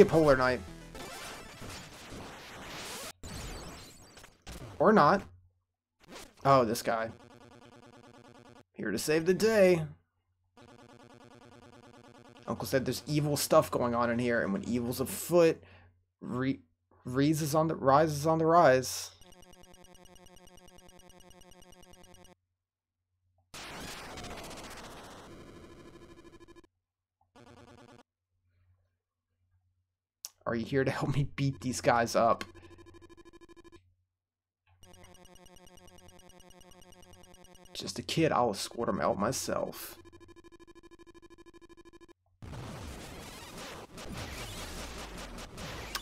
Let's Polar Knight. Or not. Oh, this guy. Here to save the day. Uncle said there's evil stuff going on in here, and when evil's afoot, Re Reize is on the rises on the rise. Here to (laughs) help me beat these guys up? Just a kid, I'll escort them out myself.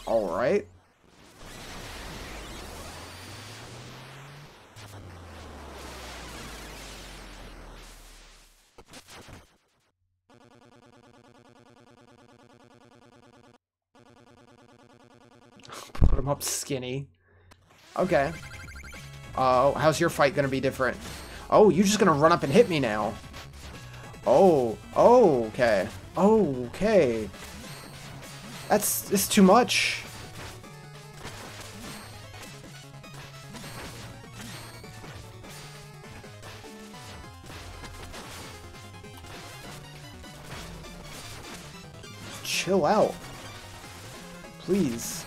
Alright. Up skinny. Okay. Oh, uh, how's your fight gonna be different? Oh, you're just gonna run up and hit me now. Oh, oh, okay. Oh, okay. That's, it's too much. Chill out. Please.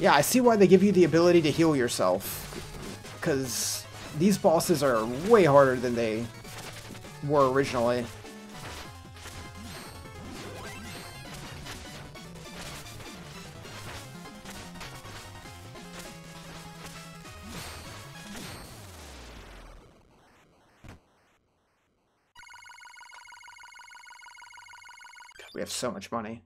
Yeah, I see why they give you the ability to heal yourself. Because these bosses are way harder than they were originally. we have so much money.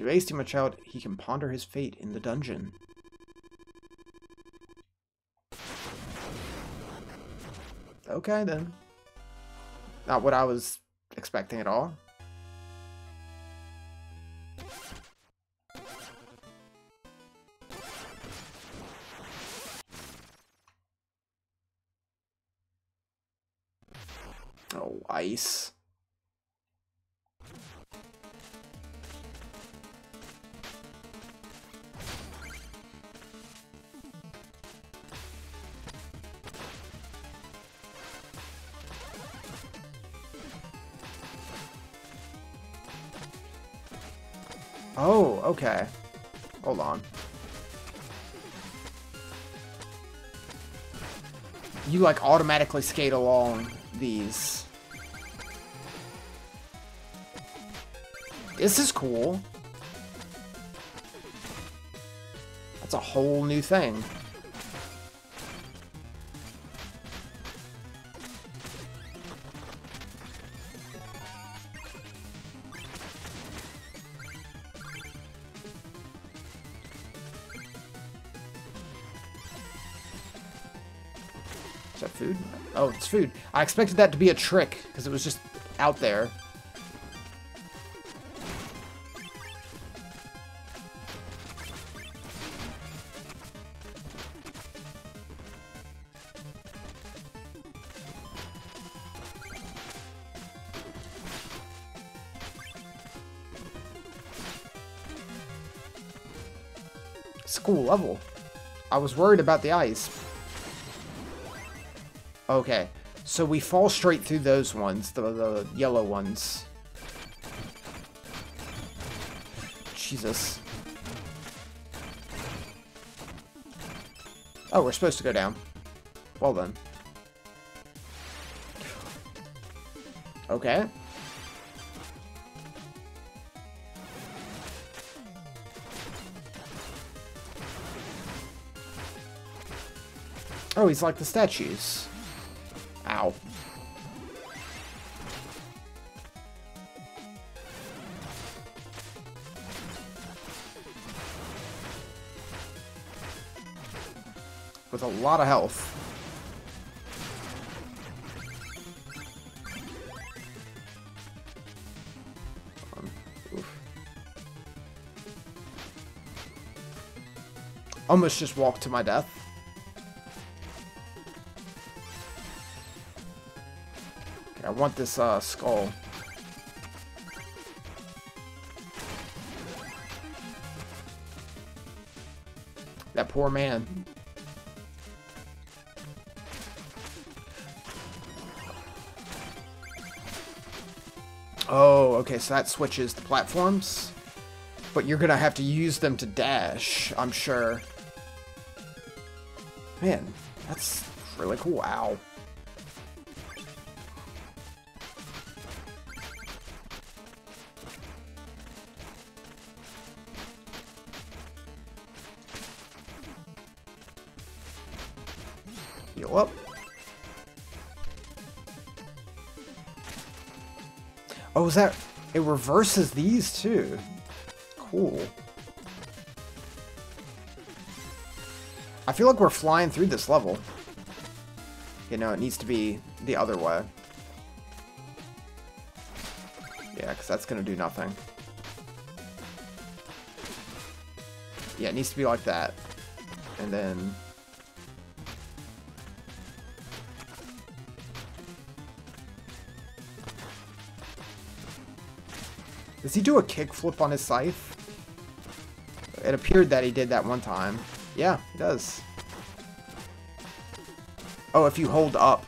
To haste too much out, he can ponder his fate in the dungeon. Okay, then. Not what I was expecting at all. Oh, ice. Okay. Hold on. You, like, automatically skate along these. This is cool. That's a whole new thing. Food. I expected that to be a trick, because it was just out there. School level. I was worried about the ice. Okay, so we fall straight through those ones, the, the yellow ones. Jesus. Oh, we're supposed to go down. Well then. Okay. Oh, he's like the statues. Ow. With a lot of health. Almost just walked to my death. I want this uh, skull. That poor man. Oh, okay, so that switches the platforms. But you're gonna have to use them to dash, I'm sure. Man, that's really cool. Ow. Is that... It reverses these too. Cool. I feel like we're flying through this level. You know, it needs to be the other way. Yeah, because that's going to do nothing. Yeah, it needs to be like that. And then... Does he do a kickflip on his scythe? It appeared that he did that one time. Yeah, he does. Oh, if you hold up.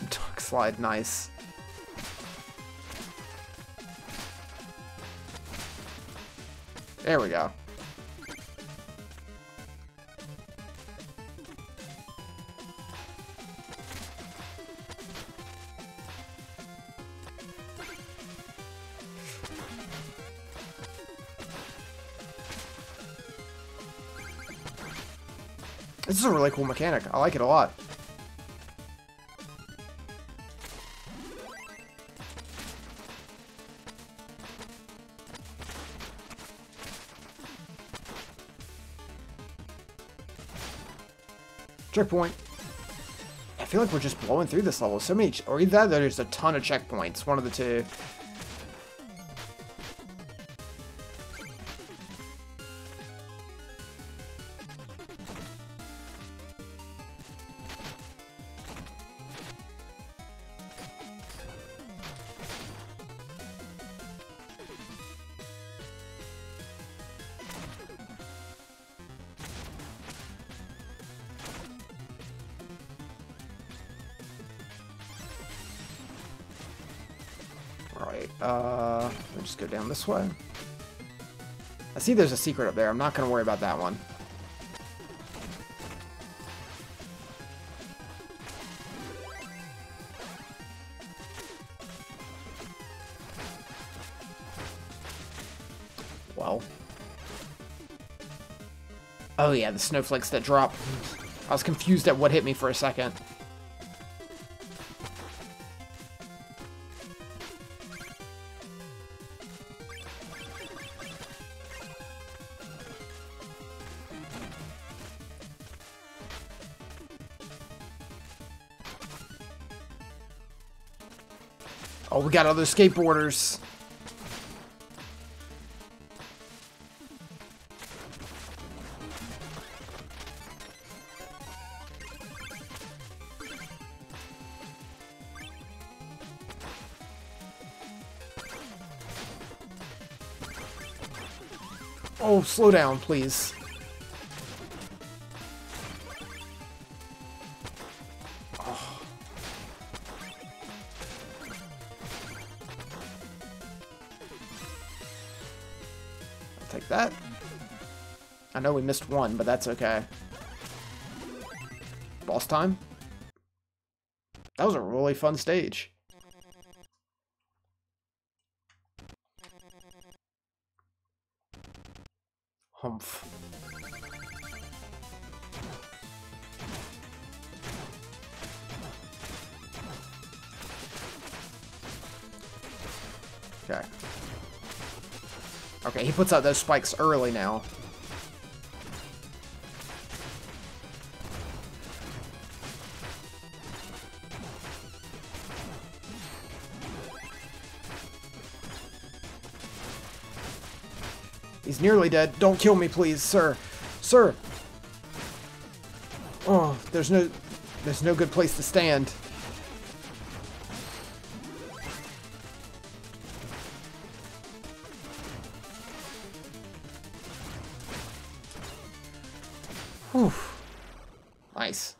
(laughs) Dark slide, nice. There we go. This is a really cool mechanic. I like it a lot. Checkpoint. I feel like we're just blowing through this level. So many, or either that, or there's a ton of checkpoints. One of the two. This way. I see there's a secret up there. I'm not going to worry about that one. Well. Oh yeah, the snowflakes that drop. I was confused at what hit me for a second. Got other skateboarders. Oh, slow down, please. We missed one, but that's okay. Boss time? That was a really fun stage. Humph. Okay. Okay, he puts out those spikes early now. Nearly dead. Don't kill me, please, sir. Sir! Oh, there's no... There's no good place to stand. Whew. Nice.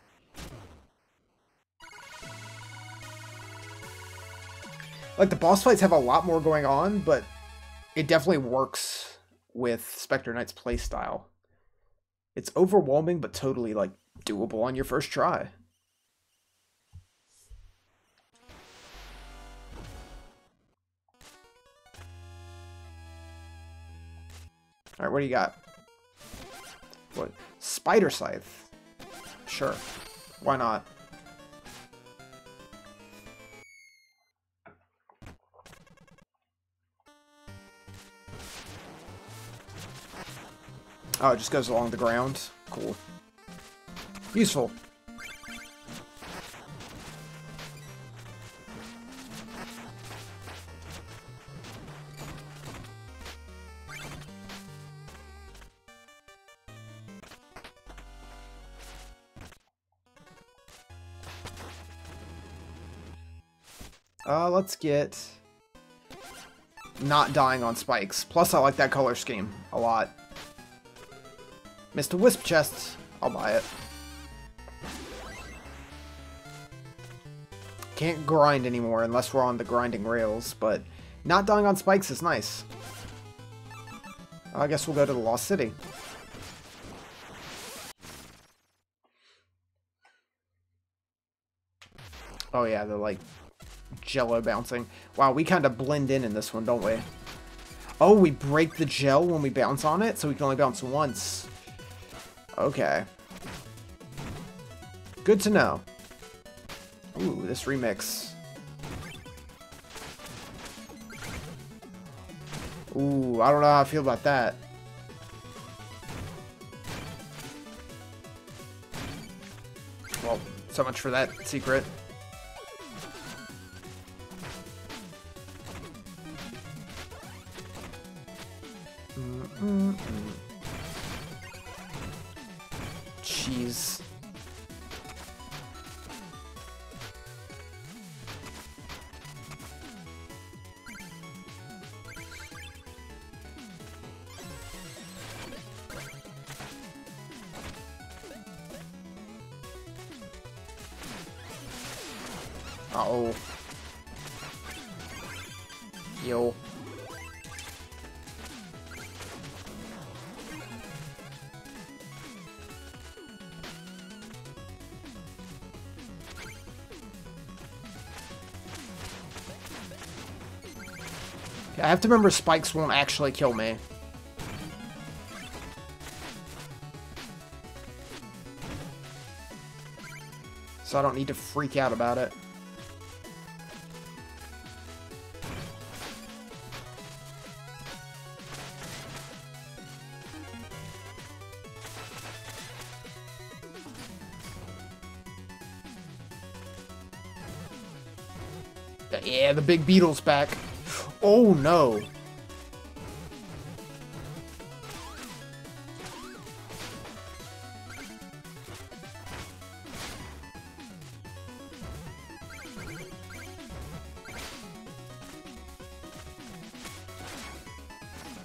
Like, the boss fights have a lot more going on, but it definitely works with Specter Knight's playstyle. It's overwhelming, but totally, like, doable on your first try. Alright, what do you got? What? Spider Scythe. Sure. Why not? Oh, it just goes along the ground. Cool. Useful. Uh, let's get not dying on spikes. Plus, I like that color scheme a lot. Mr. Wisp chest. I'll buy it. Can't grind anymore unless we're on the grinding rails, but not dying on spikes is nice. I guess we'll go to the Lost City. Oh yeah, they're like jello bouncing. Wow, we kind of blend in in this one, don't we? Oh, we break the gel when we bounce on it, so we can only bounce once. Okay. Good to know. Ooh, this remix. Ooh, I don't know how I feel about that. Well, so much for that secret. Jeez. Uh have to remember spikes won't actually kill me. So I don't need to freak out about it. Yeah, the big beetle's back. Oh no.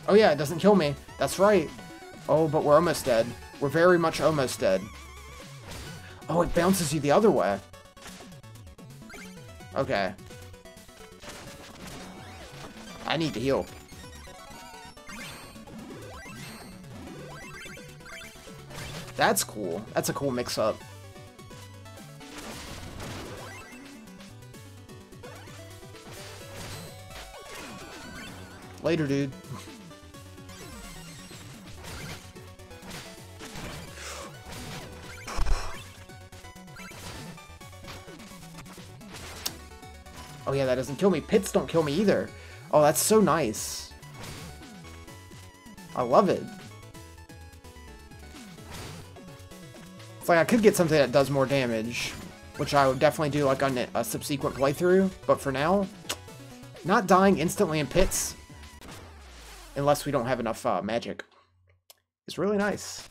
Oh yeah, it doesn't kill me. That's right. Oh, but we're almost dead. We're very much almost dead. Oh, it bounces you the other way. Okay. I need to heal. That's cool. That's a cool mix-up. Later, dude. Oh yeah, that doesn't kill me. Pits don't kill me either. Oh, that's so nice. I love it. It's like I could get something that does more damage, which I would definitely do like on a subsequent playthrough, but for now, not dying instantly in pits, unless we don't have enough uh, magic, is really nice.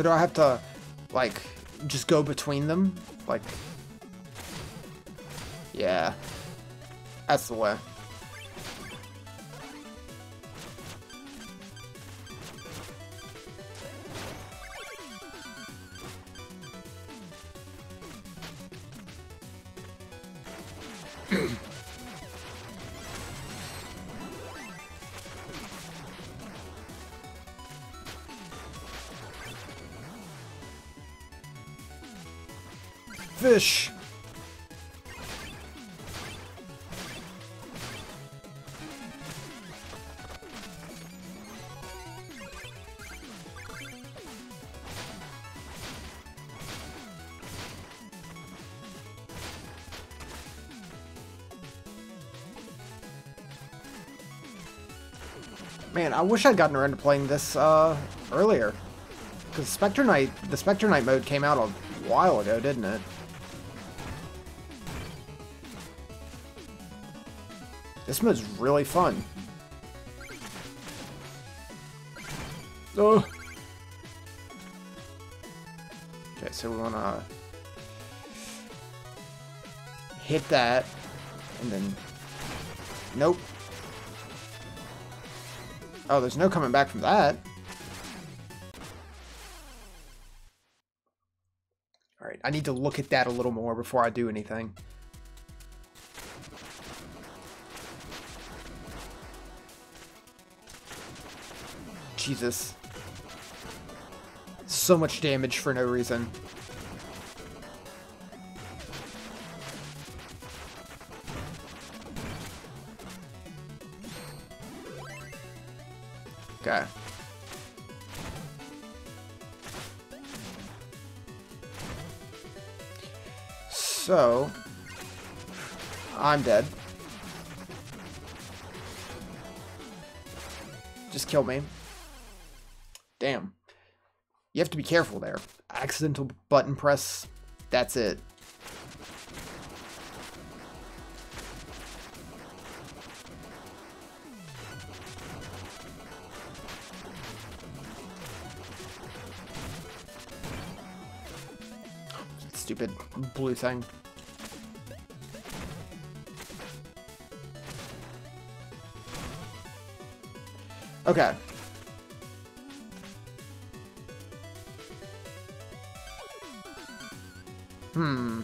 So do I have to, like, just go between them? Like, yeah, that's the way. Man, I wish I'd gotten around to playing this uh, earlier. Because Specter Knight, the Specter Knight mode came out a while ago, didn't it? This mode's really fun. Oh, Okay, so we want to hit that, and then... Nope. Oh, there's no coming back from that. Alright, I need to look at that a little more before I do anything. Jesus. So much damage for no reason. So, I'm dead. Just kill me. Damn. You have to be careful there. Accidental button press, that's it. (gasps) Stupid blue thing. Okay. Hmm.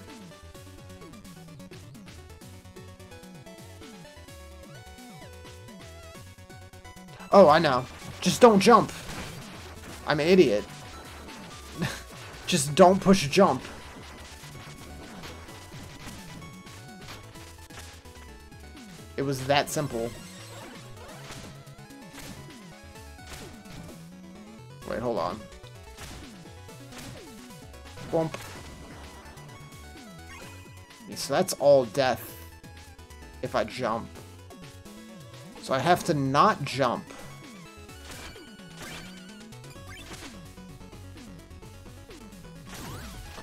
Oh, I know. Just don't jump. I'm an idiot. (laughs) Just don't push jump. It was that simple. Yeah, so that's all death if I jump. So I have to not jump.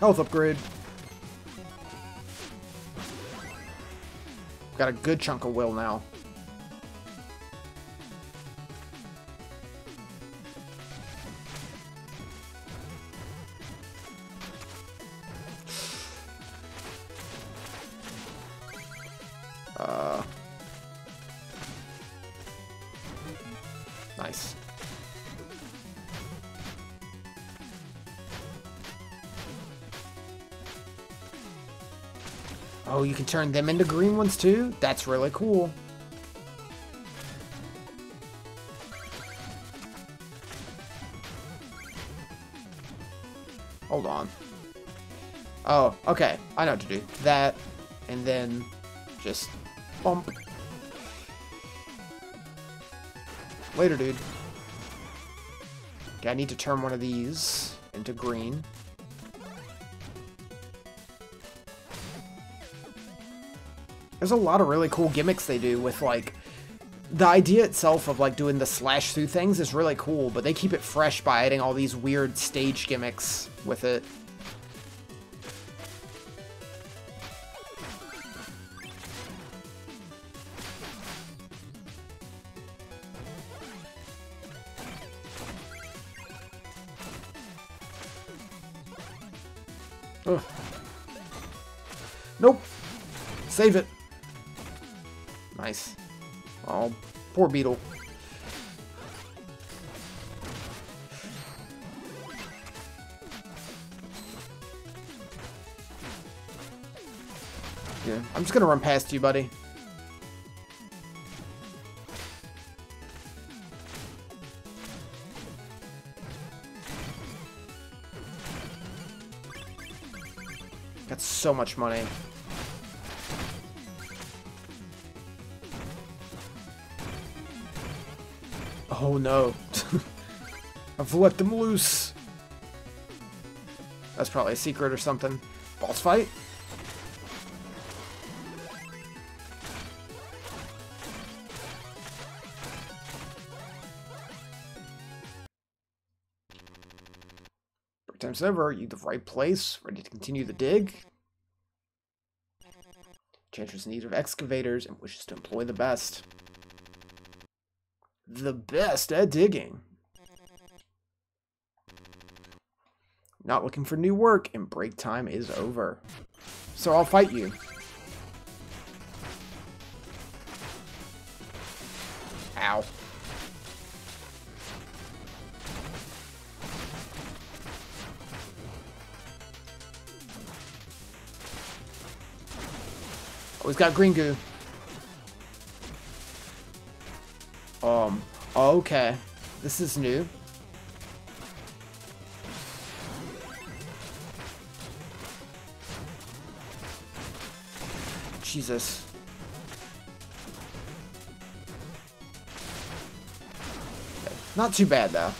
health upgrade. Got a good chunk of will now. You can turn them into green ones too? That's really cool. Hold on. Oh, okay. I know what to do. That, and then just bump. Later, dude. Okay, I need to turn one of these into green. There's a lot of really cool gimmicks they do with, like, the idea itself of, like, doing the slash through things is really cool, but they keep it fresh by adding all these weird stage gimmicks with it. Ugh. Nope. Save it. Poor beetle. Yeah, I'm just gonna run past you, buddy. Got so much money. Oh no. (laughs) I've let them loose. That's probably a secret or something. Boss fight? Time's over. Are you the right place? Ready to continue the dig? Enchantress in need of excavators and wishes to employ the best. The best at digging. Not looking for new work, and break time is over. So I'll fight you. Ow. Oh, he's got green goo. Um, okay. This is new. Jesus. Not too bad, though.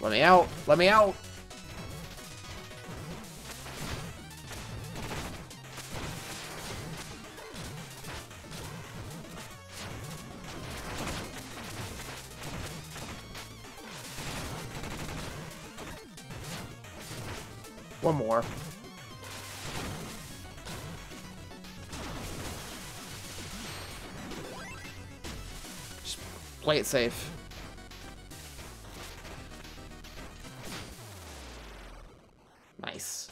Let me out. Let me out. More. Just play it safe. Nice.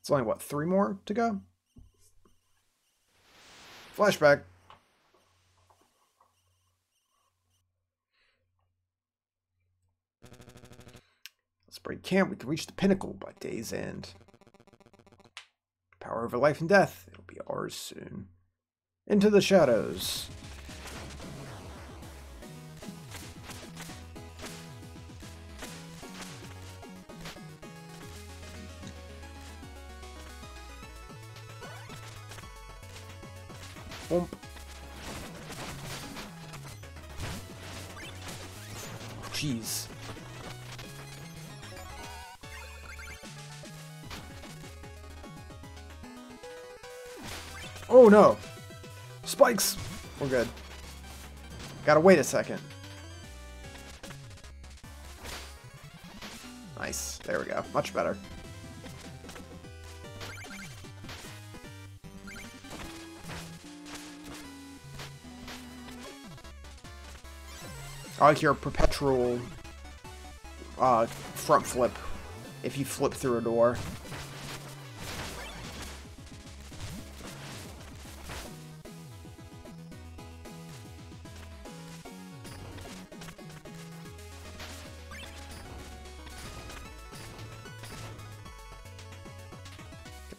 It's only, what, three more to go? Flashback. Let's break camp. We can reach the pinnacle by day's end. Power over life and death. It'll be ours soon. Into the shadows. Oh no! Spikes! We're good. Gotta wait a second. Nice. There we go. Much better. I like your perpetual uh, front flip if you flip through a door.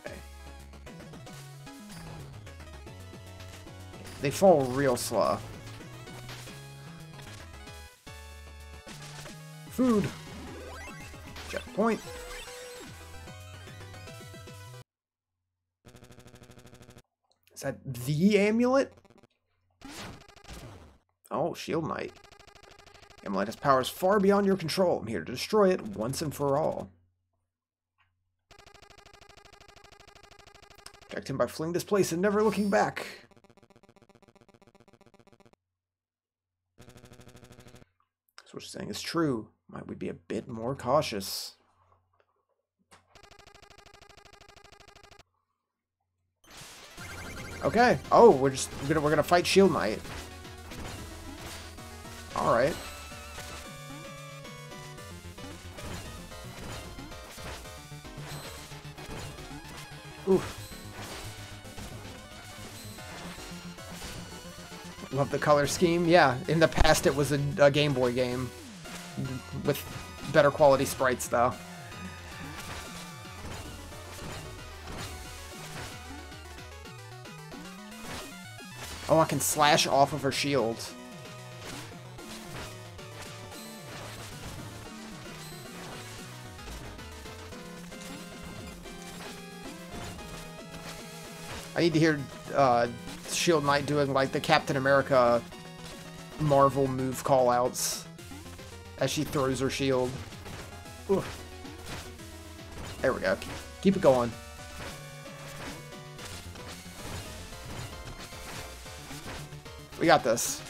Okay. They fall real slow. Food. Checkpoint. Is that the amulet? Oh, Shield Knight. Amulet has powers far beyond your control. I'm here to destroy it once and for all. Protect him by fleeing this place and never looking back. So what you're saying is true. Might we be a bit more cautious? Okay. Oh, we're just we're gonna we're gonna fight Shield Knight. All right. Oof. Love the color scheme. Yeah, in the past it was a, a Game Boy game with better quality sprites, though. Oh, I can slash off of her shield. I need to hear uh, Shield Knight doing like the Captain America Marvel move callouts as she throws her shield. Oof. There we go. Keep it going. We got this.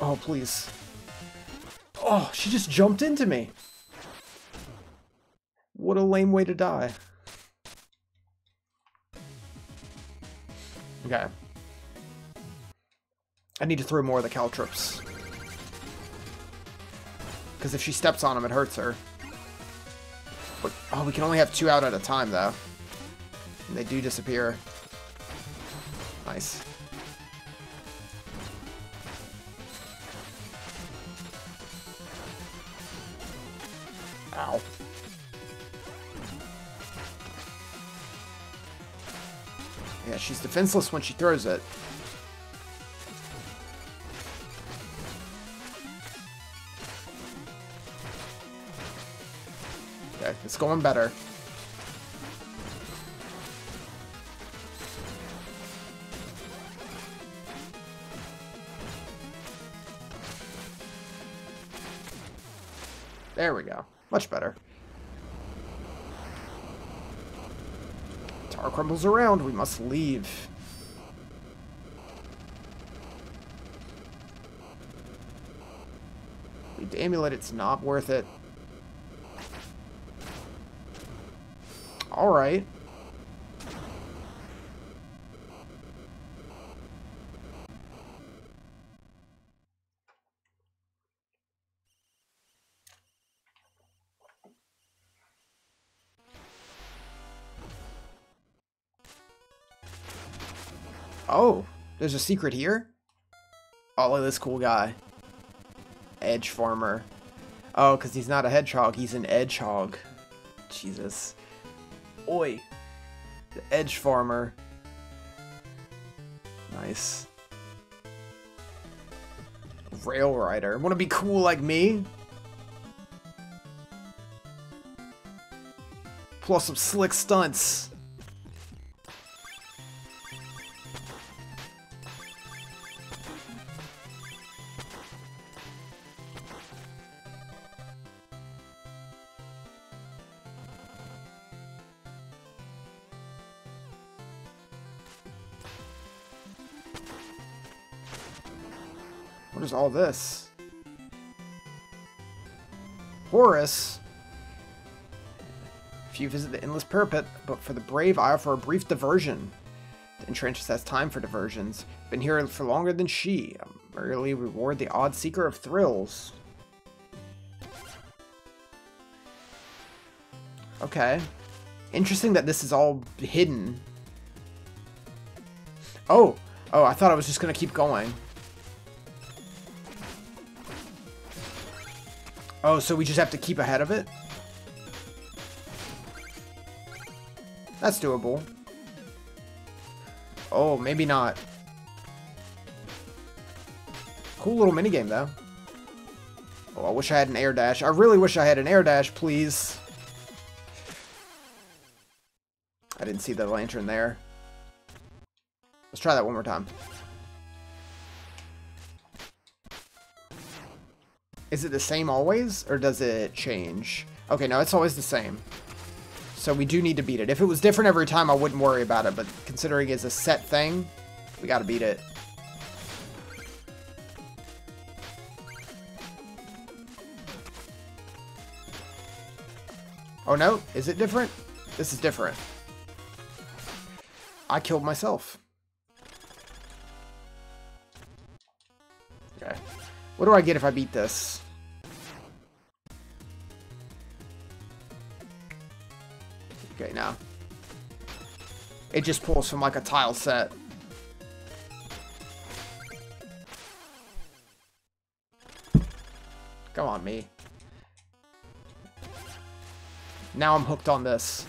Oh, please. Oh, she just jumped into me. What a lame way to die. Okay. I need to throw more of the caltrops. Because if she steps on them, it hurts her. But, oh, we can only have two out at a time, though. And they do disappear. Nice. Ow. Yeah, she's defenseless when she throws it. It's going better. There we go. Much better. Tower crumbles around. We must leave. The amulet. It's not worth it. Alright. Oh, there's a secret here? Oh, look at this cool guy. Edge farmer. Oh, because he's not a hedgehog, he's an edgehog. Jesus. Oi. The edge farmer. Nice. Rail rider. Wanna be cool like me? Plus some slick stunts. This? Horus? If you visit the Endless Parapet, but for the brave, I offer a brief diversion. The Enchantress has time for diversions. Been here for longer than she. I merely reward the odd seeker of thrills. Okay. Interesting that this is all hidden. Oh! Oh, I thought I was just gonna keep going. Oh, so we just have to keep ahead of it? That's doable. Oh, maybe not. Cool little minigame, though. Oh, I wish I had an air dash. I really wish I had an air dash, please. I didn't see the lantern there. Let's try that one more time. Is it the same always, or does it change? Okay, no, it's always the same. So we do need to beat it. If it was different every time, I wouldn't worry about it, but considering it's a set thing, we gotta beat it. Oh no, is it different? This is different. I killed myself. Okay. What do I get if I beat this? It just pulls from like a tile set. Come on, me. Now I'm hooked on this.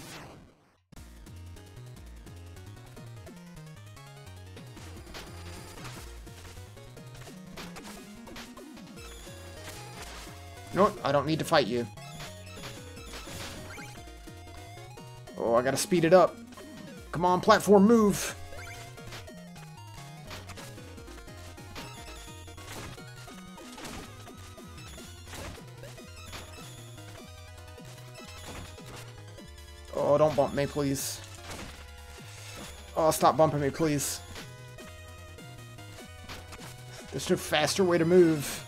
No, I don't need to fight you. Oh, I gotta speed it up. Come on, platform, move. Oh, don't bump me, please. Oh, stop bumping me, please. There's no faster way to move.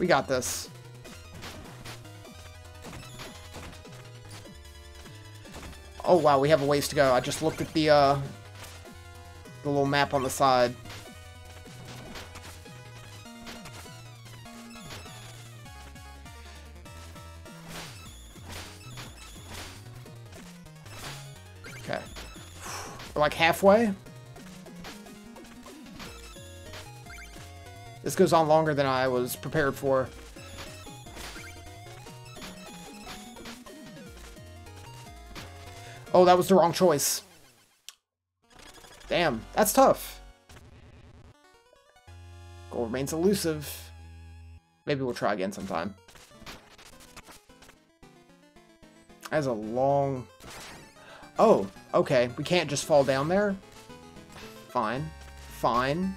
We got this. Oh wow, we have a ways to go. I just looked at the uh the little map on the side. Okay. We're like halfway. This goes on longer than I was prepared for. Oh, that was the wrong choice. Damn, that's tough. Goal remains elusive. Maybe we'll try again sometime. As a long... Oh, okay. We can't just fall down there? Fine. Fine.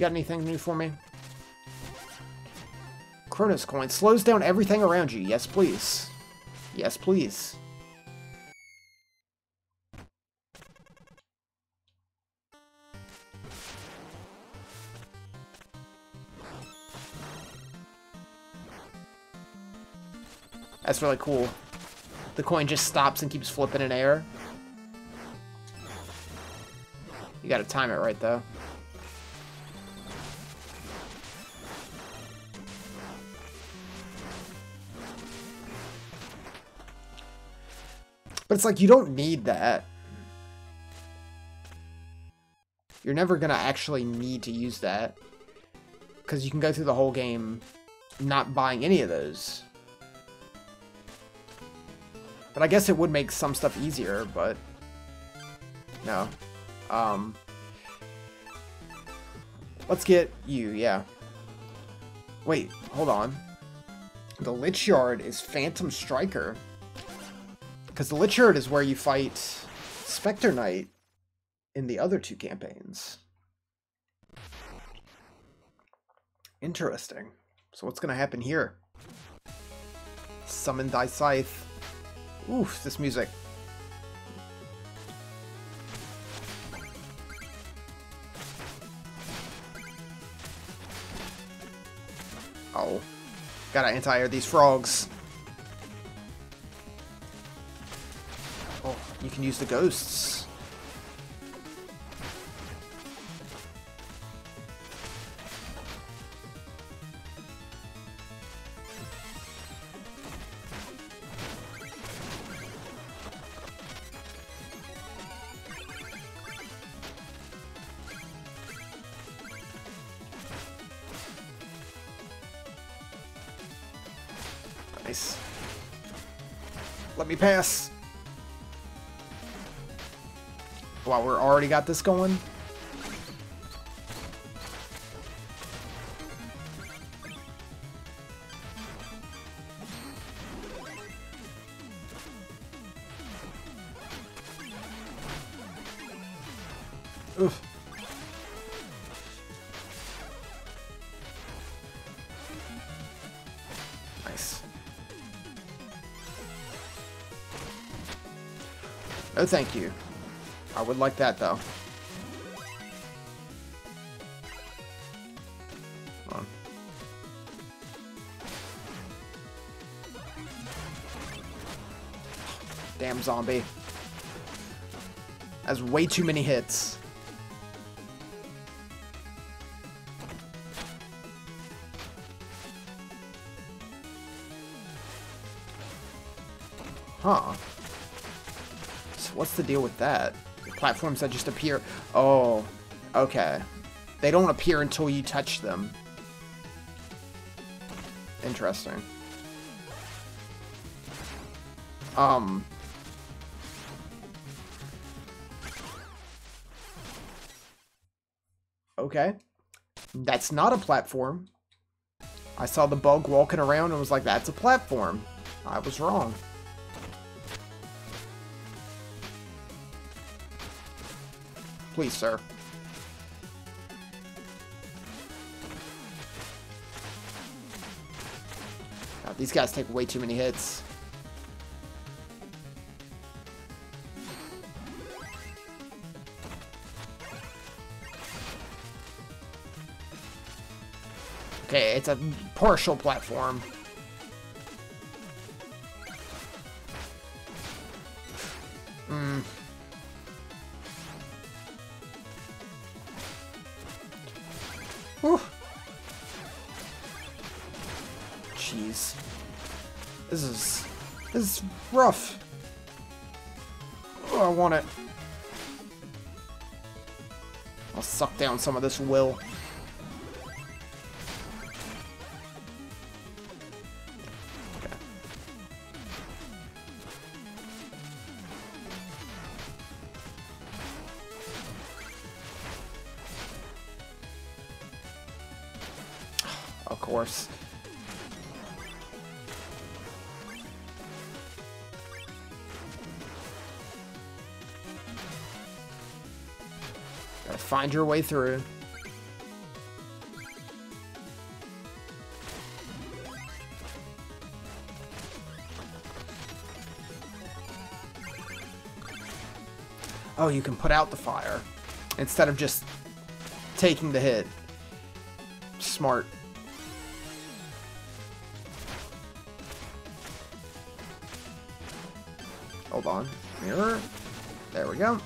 You got anything new for me? Chronos coin slows down everything around you. Yes, please. Yes, please. That's really cool. The coin just stops and keeps flipping in air. You gotta time it right, though. It's like, you don't need that. You're never gonna actually need to use that. Because you can go through the whole game not buying any of those. But I guess it would make some stuff easier, but... No. Um... Let's get you, yeah. Wait, hold on. The Lich Yard is Phantom Striker. Because the Lich Yard is where you fight Specter Knight in the other two campaigns. Interesting. So what's going to happen here? Summon thy scythe. Oof, this music. Oh. Gotta anti-air these frogs. Can use the ghosts. Nice. Let me pass. Already got this going. Nice. No thank you. I would like that though. Come on. Damn zombie. Has way too many hits. Huh. So what's the deal with that? Platforms that just appear... Oh, okay. They don't appear until you touch them. Interesting. Um... Okay. That's not a platform. I saw the bug walking around and was like, that's a platform. I was wrong. Please, sir. God, these guys take way too many hits. Okay, it's a partial platform. Whew. Jeez. This is... This is rough. Oh, I want it. I'll suck down some of this will. Your way through. Oh, you can put out the fire instead of just taking the hit. Smart. Hold on. Mirror. There we go.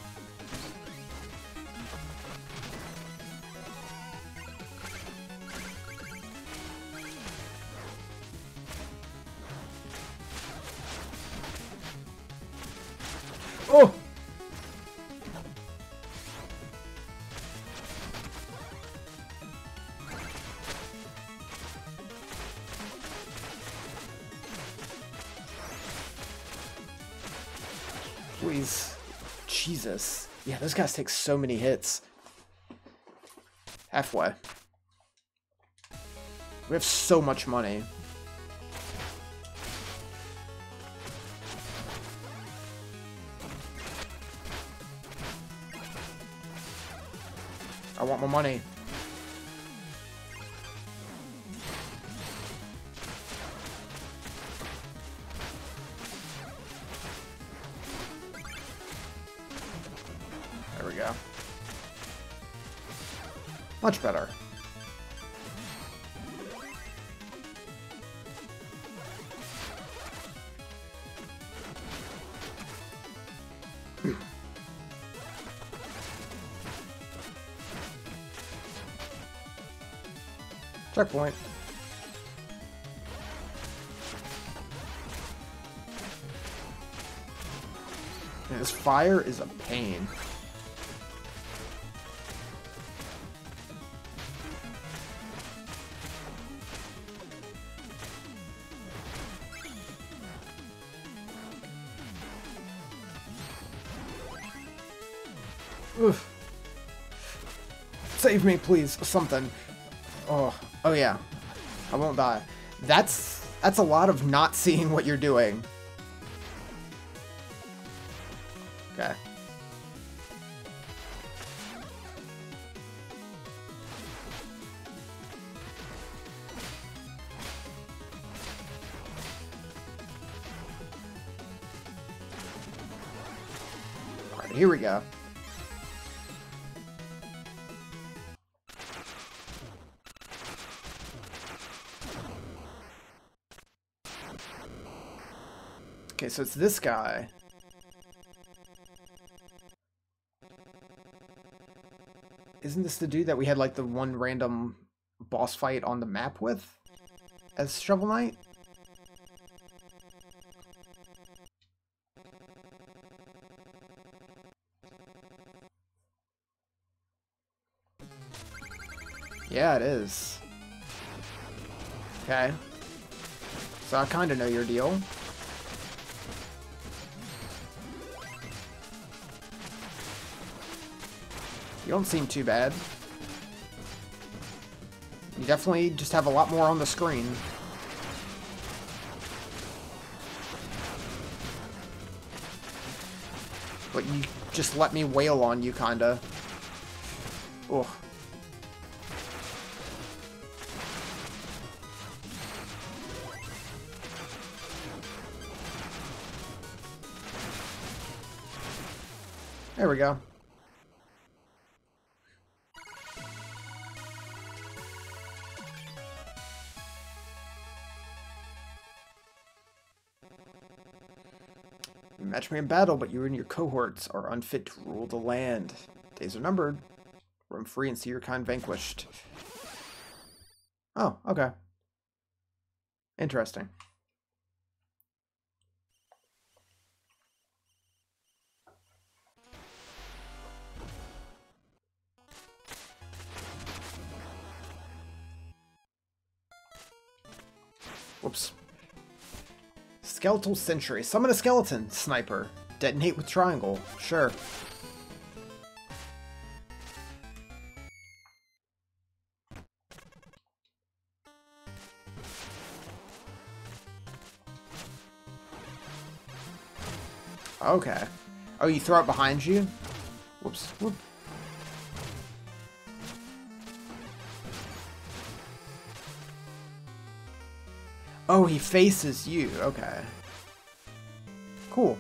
Those guys take so many hits. Halfway. We have so much money. I want my money. Checkpoint. Man, this fire is a pain. Oof. Save me, please. Something. Oh, oh yeah. I won't die. That's that's a lot of not seeing what you're doing. so it's this guy. Isn't this the dude that we had, like, the one random boss fight on the map with? As Shovel Knight? Yeah, it is. Okay. So I kind of know your deal. You don't seem too bad. You definitely just have a lot more on the screen. But you just let me wail on you, kinda. Ugh. There we go. Match in battle, but you and your cohorts are unfit to rule the land. Days are numbered. Roam free and see your kind vanquished. Oh, okay. Interesting. Skeletal Sentry. Summon a skeleton. Sniper. Detonate with triangle. Sure. Okay. Oh, you throw it behind you? Whoops. Whoop. Oh, he faces you. Okay. Cool.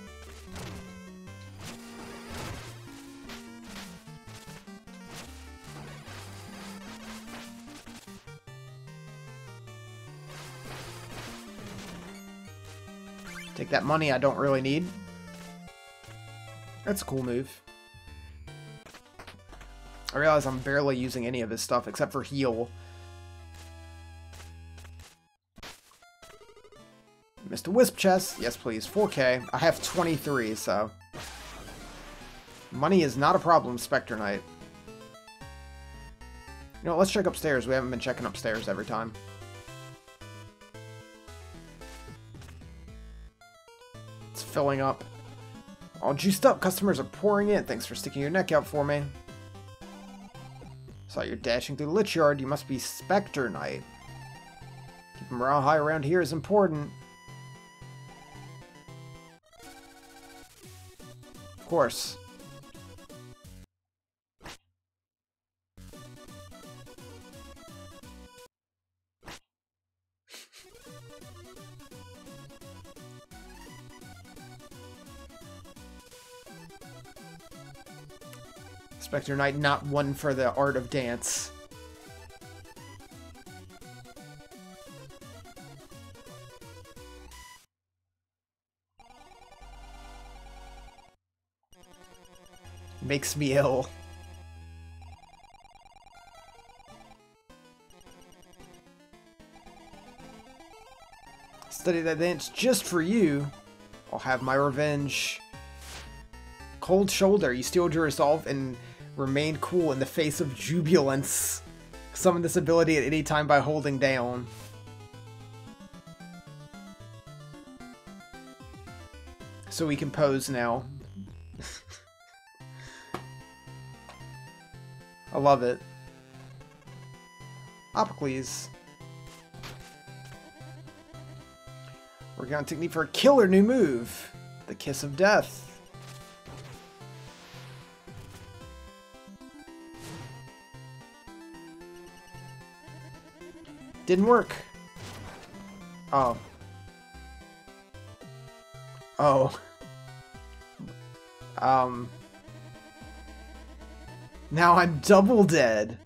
Take that money I don't really need. That's a cool move. I realize I'm barely using any of his stuff except for heal. Mr. Wisp chest. Yes, please. 4k. I have 23, so... Money is not a problem, Specter Knight. You know, let's check upstairs. We haven't been checking upstairs every time. It's filling up. All juiced up. Customers are pouring in. Thanks for sticking your neck out for me. Saw you're dashing through the Lich Yard. You must be Specter Knight. Keeping morale high around here is important. Course. Specter Knight not one for the art of dance. Makes me ill. Study that dance just for you. I'll have my revenge. Cold shoulder. You steeled your resolve and remain cool in the face of jubilance. Summon this ability at any time by holding down. So we can pose now. I love it. Opocles. Working on technique for a killer new move. The Kiss of Death. Didn't work. Oh. Oh. (laughs) Um. Now I'm double dead.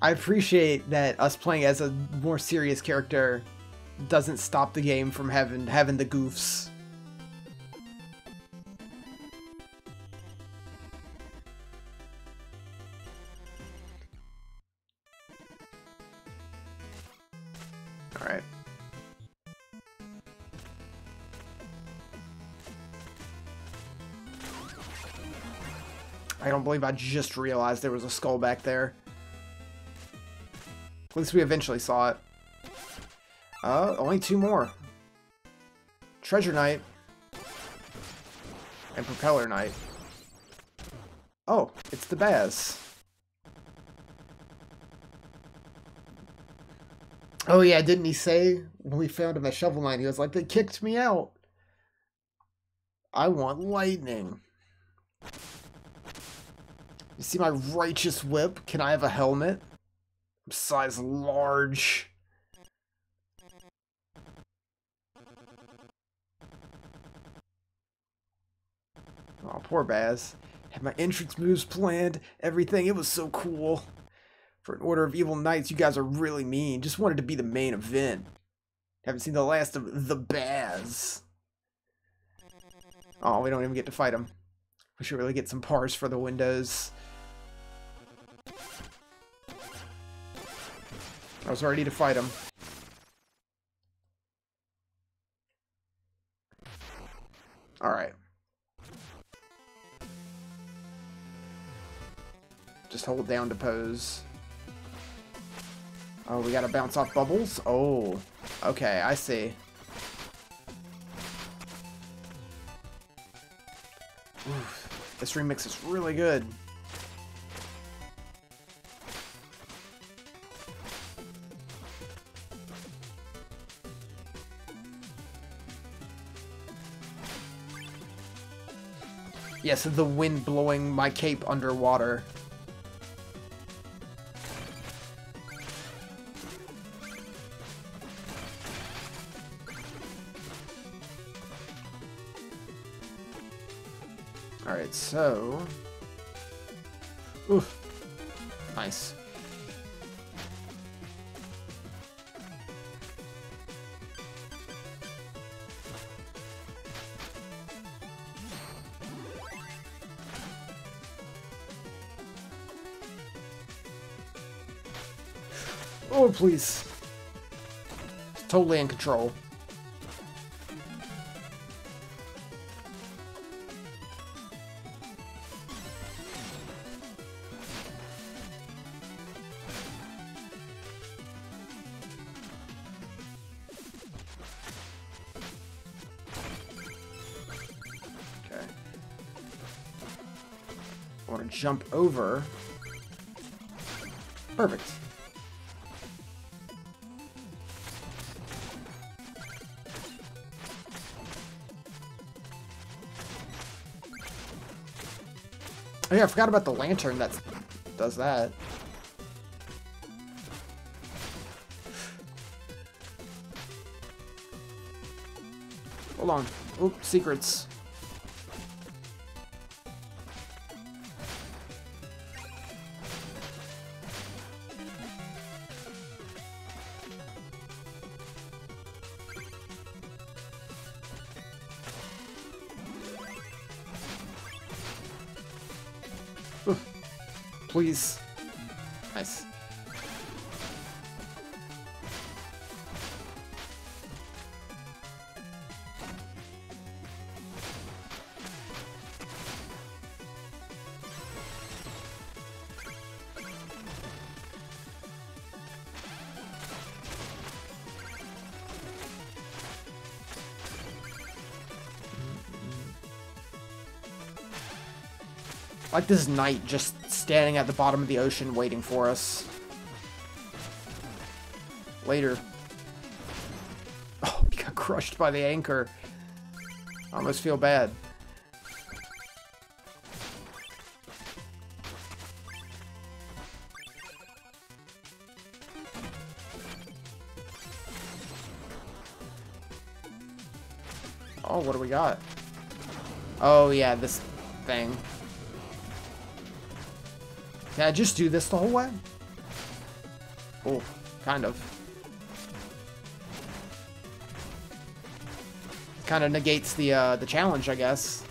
I appreciate that us playing as a more serious character doesn't stop the game from having having the goofs. I I just realized there was a skull back there. At least we eventually saw it. Uh, only two more. Treasure Knight. And Propeller Knight. Oh, it's the Baz. Oh yeah, didn't he say when we found him at Shovel Knight, he was like, they kicked me out. I want lightning. You see my righteous whip? Can I have a helmet? I'm size large. Oh, poor Baz. Had my entrance moves planned, everything. It was so cool. For an Order of Evil Knights, you guys are really mean. Just wanted to be the main event. Haven't seen the last of the Baz. Oh, we don't even get to fight him. We should really get some parts for the windows. I was ready to fight him. Alright. Just hold down to pose. Oh, we gotta bounce off bubbles? Oh, okay, I see. Oof, this remix is really good. Yes, the wind blowing my cape underwater. Alright, so... Oof. Nice. Please. It's totally in control. Okay. To jump over. Perfect. I forgot about the lantern that does that. Hold on. Oop, secrets. Like this knight just standing at the bottom of the ocean waiting for us. Later. Oh, (laughs) he got crushed by the anchor. I almost feel bad. Oh, what do we got? Oh, yeah, this thing. Can I just do this the whole way? Oh, kind of. Kind of negates the uh, the challenge, I guess.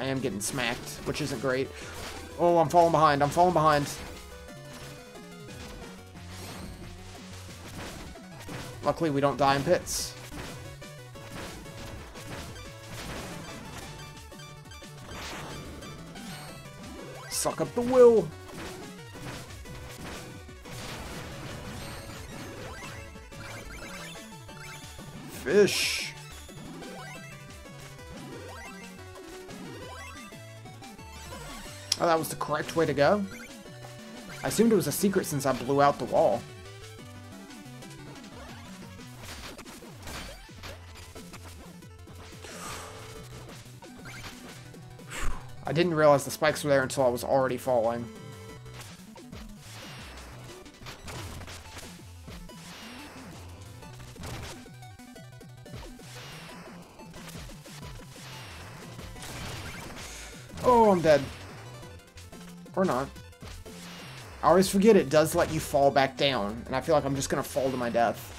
I am getting smacked, which isn't great. Oh, I'm falling behind. I'm falling behind. Luckily, we don't die in pits. Suck up the will. Fish. Oh, that was the correct way to go? I assumed it was a secret since I blew out the wall. Didn't realize the spikes were there until I was already falling. Oh, I'm dead. Or not. I always forget it does let you fall back down, and I feel like I'm just gonna fall to my death.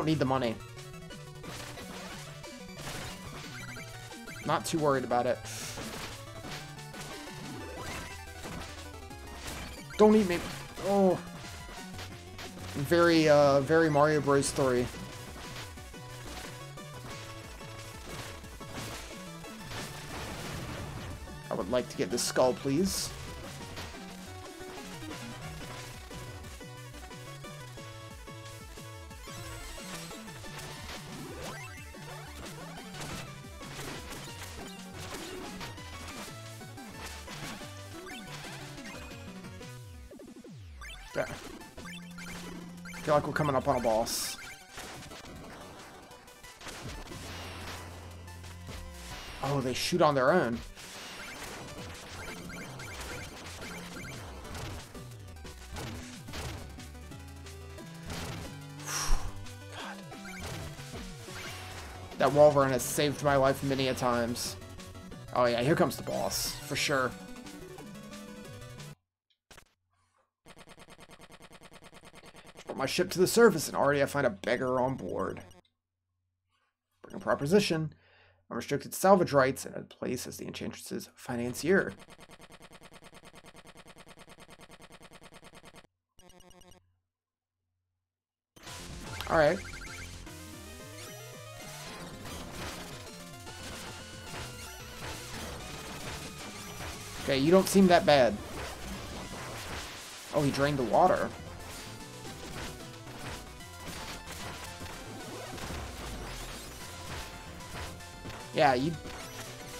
Don't need the money. Not too worried about it. Don't eat me. Oh. Very, uh, very Mario Bros. 3. I would like to get this skull, please. Feel like we're coming up on a boss. Oh, they shoot on their own. That Wolverine has saved my life many a times. Oh yeah, here comes the boss, for sure. My ship to the surface and already I find a beggar on board. Bring a proposition. Unrestricted salvage rights and a place as the Enchantress's financier. Alright. Okay, you don't seem that bad. Oh, he drained the water. Yeah, you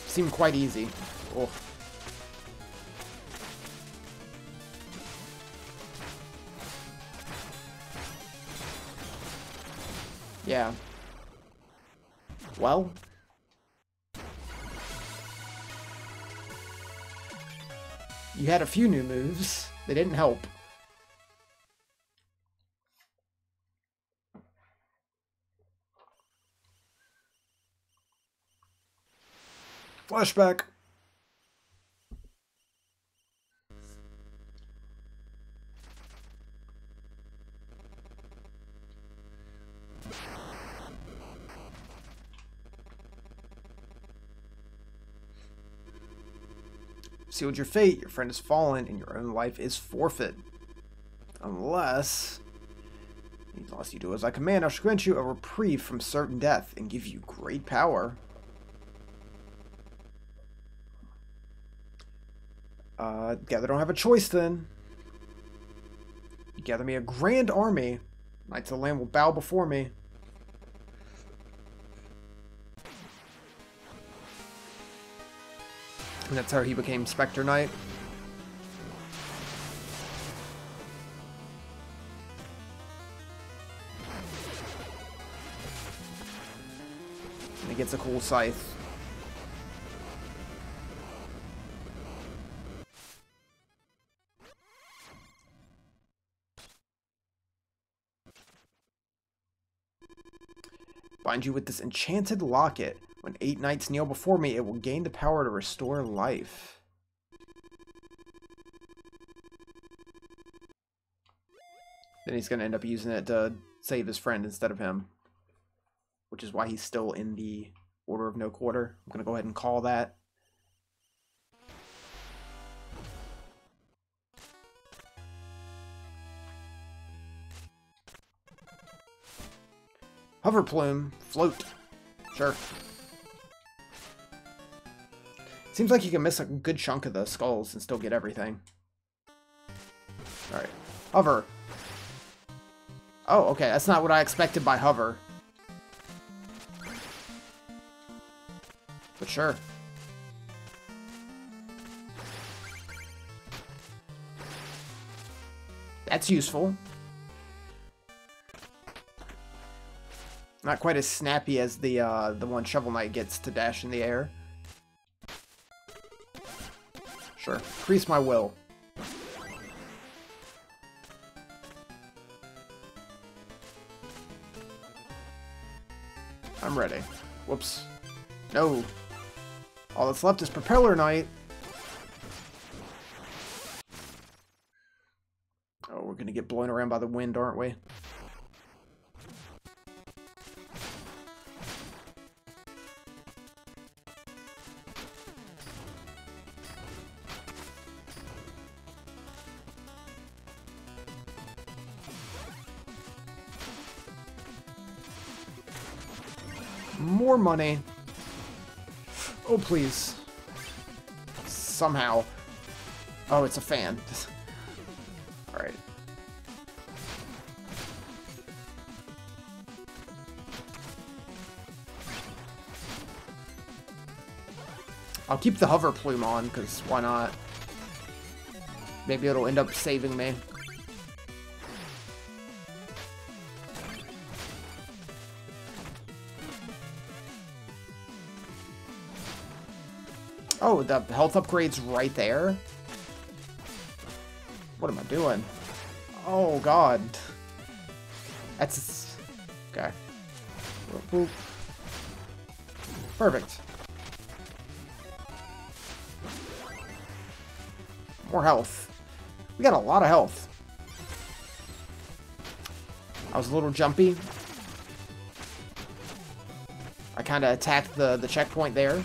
seem quite easy. Oh. Yeah. Well. You had a few new moves. They didn't help. Flashback. Sealed your fate, your friend has fallen, and your own life is forfeit. Unless... Unless you do as I command, I shall grant you a reprieve from certain death and give you great power. Uh, gather don't have a choice then. You gather me a grand army. Knights of the Land will bow before me. And that's how he became Specter Knight. And he gets a cool scythe. Bind you with this enchanted locket. When eight knights kneel before me, it will gain the power to restore life. Then he's going to end up using it to save his friend instead of him. Which is why he's still in the Order of No Quarter. I'm going to go ahead and call that. Hover plume, float. Sure. Seems like you can miss a good chunk of the skulls and still get everything. Alright. Hover. Oh, okay. That's not what I expected by hover. But sure. That's useful. Not quite as snappy as the uh, the one Shovel Knight gets to dash in the air. Sure. Increase my will. I'm ready. Whoops. No. All that's left is Propeller Knight. Oh, we're gonna get blown around by the wind, aren't we? More money. Oh, please. Somehow. Oh, it's a fan. (laughs) Alright. I'll keep the hover plume on, because why not? Maybe it'll end up saving me. Oh, the health upgrade's right there? What am I doing? Oh, God. That's... Okay. Boop. Perfect. More health. We got a lot of health. I was a little jumpy. I kind of attacked the, the checkpoint there.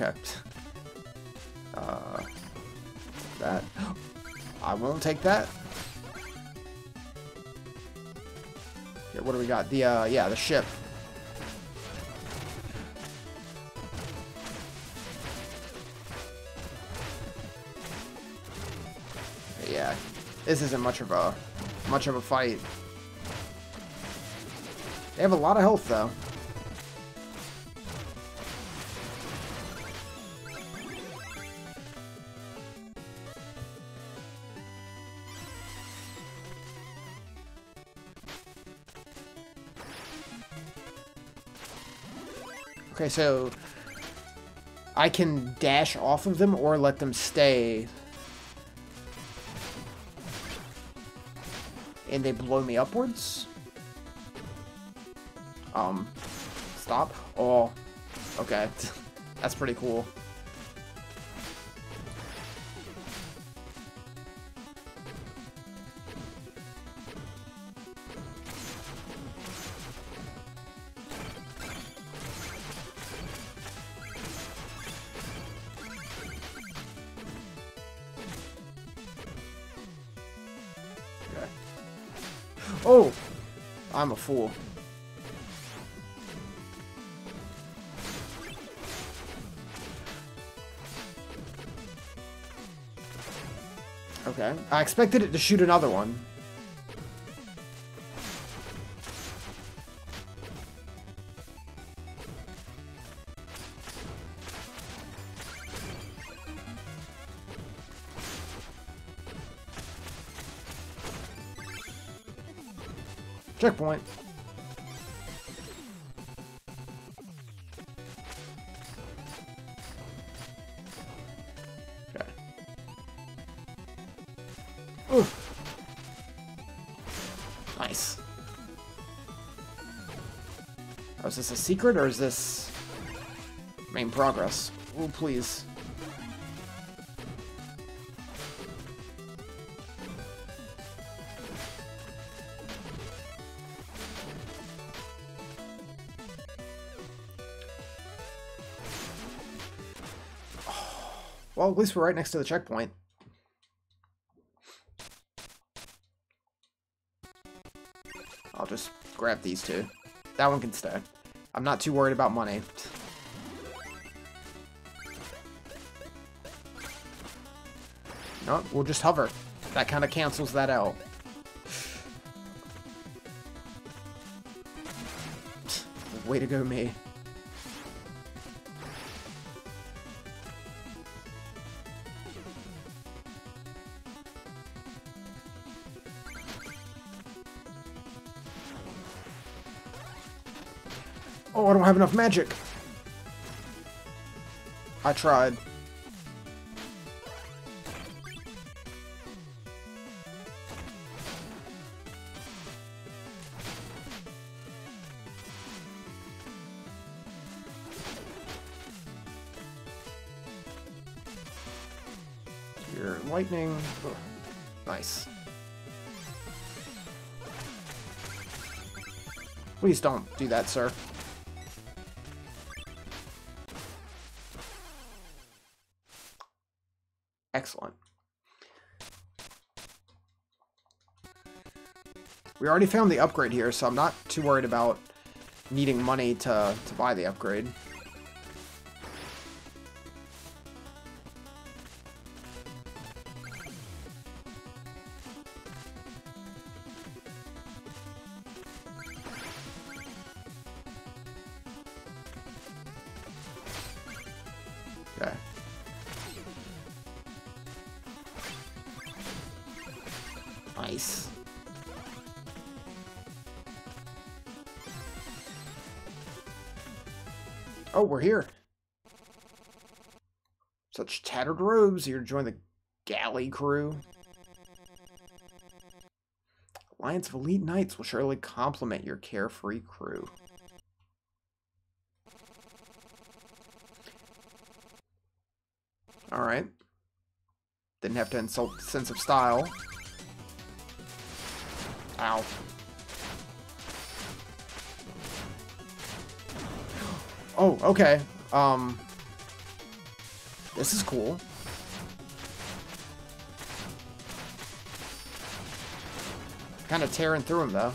Okay. Uh, that. I won't take that. What do we got? The, uh, yeah, the ship. Yeah, this isn't much of a, much of a fight. They have a lot of health, though. Okay, so I can dash off of them or let them stay. And they blow me upwards? Um, stop? Oh, okay. (laughs) That's pretty cool. I'm a fool. Okay. I expected it to shoot another one. Checkpoint. Nice. Oh, is this a secret or is this main progress? Oh, please. At least we're right next to the checkpoint. I'll just grab these two. That one can stay. I'm not too worried about money. No, we'll just hover. That kind of cancels that out. Way to go, me. Have enough magic. I tried. Your lightning. Ugh. Nice. Please don't do that, sir. We already found the upgrade here, so I'm not too worried about needing money to, to buy the upgrade. We're here. Such tattered robes, here to join the galley crew. Alliance of Elite Knights will surely complement your carefree crew. Alright. Didn't have to insult sense of style. Ow. Oh, okay. Um, this is cool. Kind of tearing through him, though.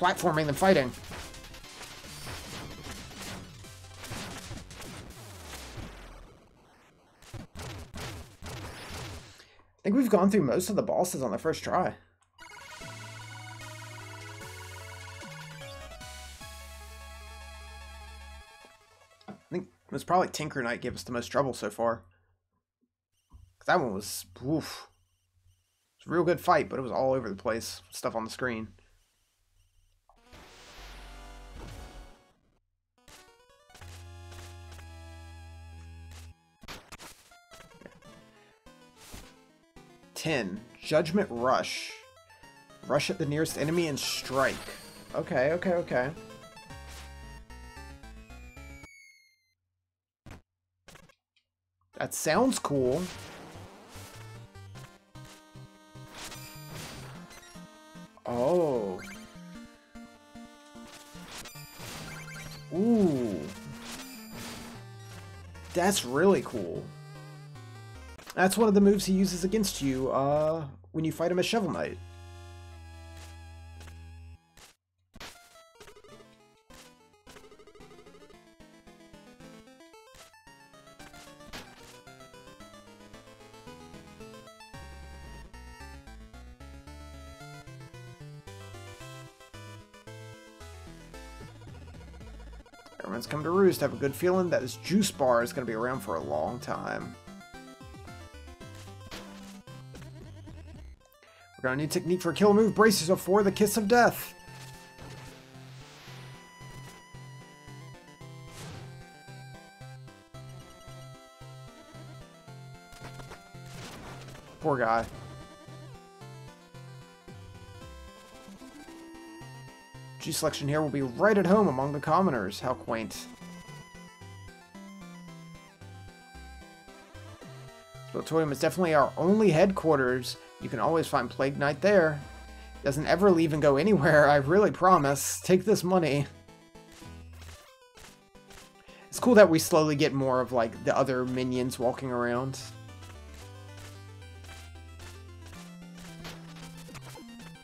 Platforming than fighting. I think we've gone through most of the bosses on the first try. I think it was probably Tinker Knight gave us the most trouble so far. That one was, oof. A real good fight, but it was all over the place. Stuff on the screen. Ten. Judgment Rush. Rush at the nearest enemy and strike. Okay, okay, okay. That sounds cool. Oh. Ooh. That's really cool. That's one of the moves he uses against you uh, when you fight him as Shovel Knight. Everyone's come to roost. Have a good feeling that this juice bar is going to be around for a long time. We're gonna need technique for kill move. Brace yourself for the kiss of death. Poor guy. G selection here will be right at home among the commoners. How quaint. Explodatorium is definitely our only headquarters. You can always find Plague Knight there. Doesn't ever leave and go anywhere, I really promise. Take this money. It's cool that we slowly get more of, like, the other minions walking around.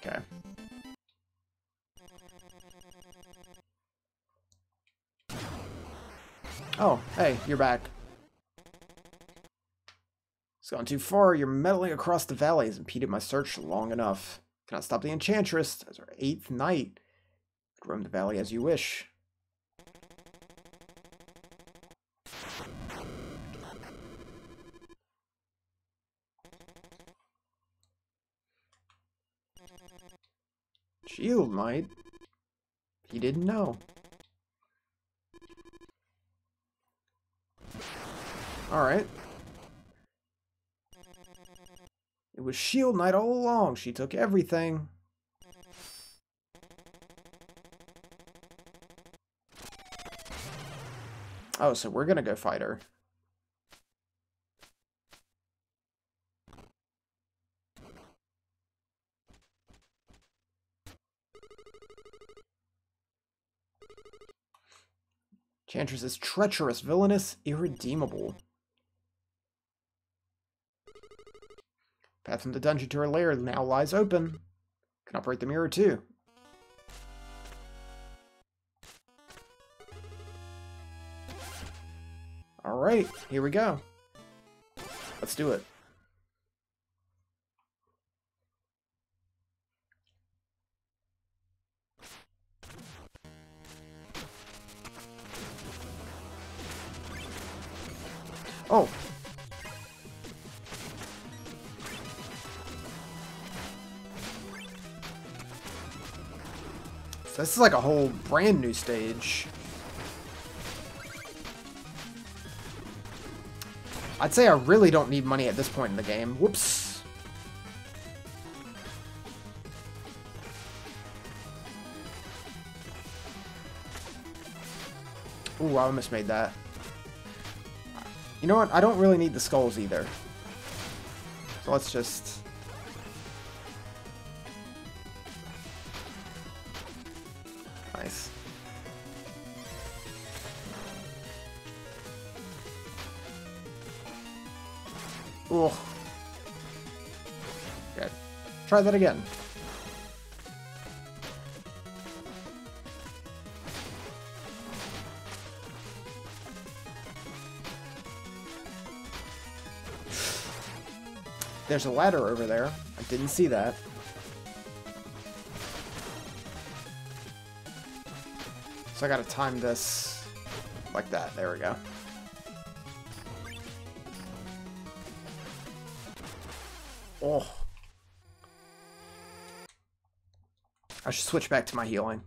Okay. Oh, hey, you're back. Gone too far. You're meddling across the valley has impeded my search long enough. Cannot stop the Enchantress as our eighth knight. Roam the valley as you wish. Shield Knight? He didn't know. Alright. It was Shield Knight all along. She took everything. Oh, so we're gonna go fight her. Chantress is treacherous, villainous, irredeemable. Path from the dungeon to her lair now lies open. Can operate the mirror too. Alright, here we go. Let's do it. Is like a whole brand new stage. I'd say I really don't need money at this point in the game. Whoops. Ooh, I almost made that. You know what? I don't really need the skulls either. So let's just... Try that again. There's a ladder over there. I didn't see that. So I gotta time this like that. There we go. Oh. I should switch back to my healing.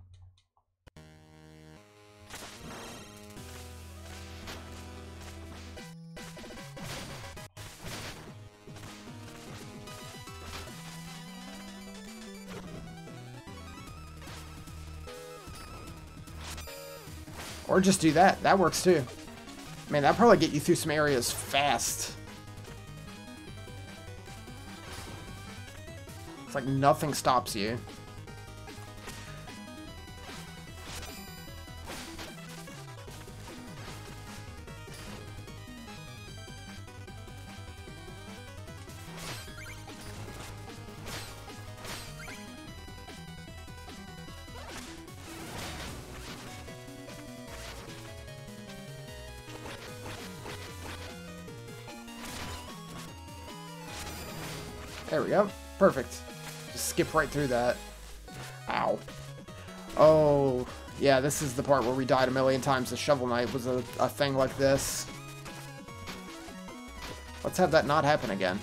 Or just do that. That works too. Man, that'll probably get you through some areas fast. It's like nothing stops you. Perfect. Just skip right through that. Ow. Oh, yeah, this is the part where we died a million times. The Shovel Knight was a, a thing like this. Let's have that not happen again.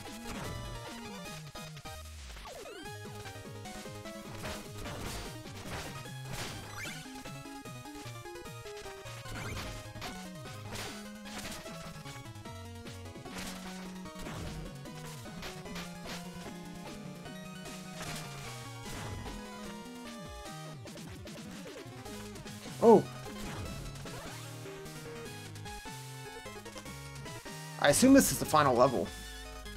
This is the final level.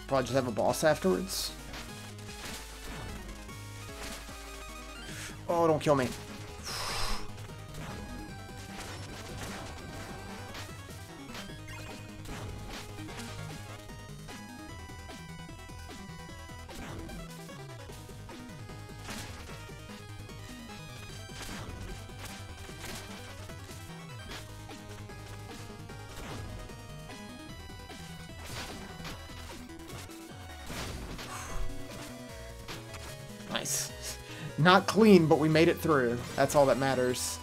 Probably just have a boss afterwards. Oh, don't kill me. Not clean, but we made it through. That's all that matters.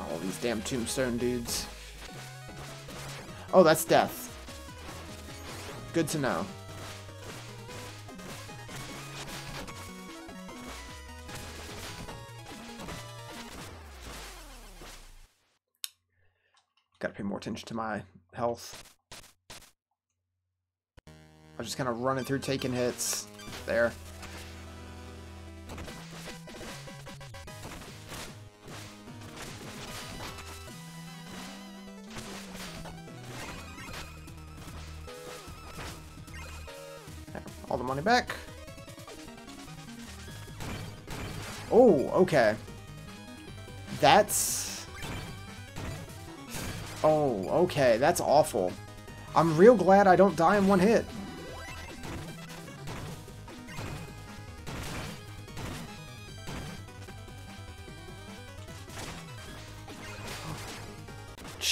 All these damn tombstone dudes. Oh, that's death. Good to know. Gotta pay more attention to my health. I'm just kind of running through taking hits. There. All the money back. Oh, okay. That's... Oh, okay. That's awful. I'm real glad I don't die in one hit.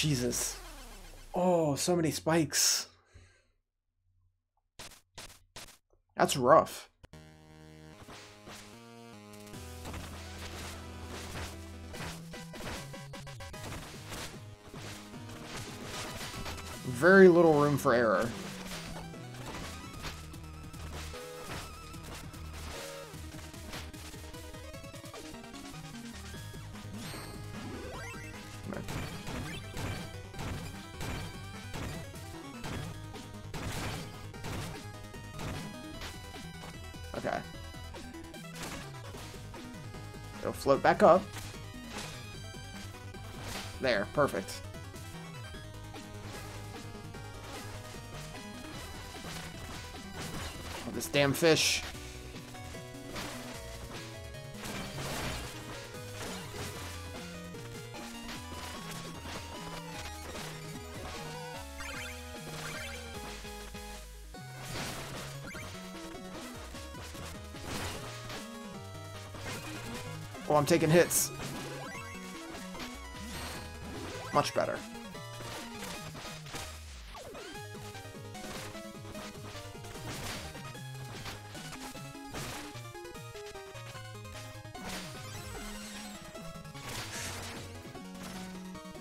Jesus. Oh, so many spikes. That's rough. Very little room for error. Float back up. There, perfect. Oh, this damn fish. I'm taking hits. Much better.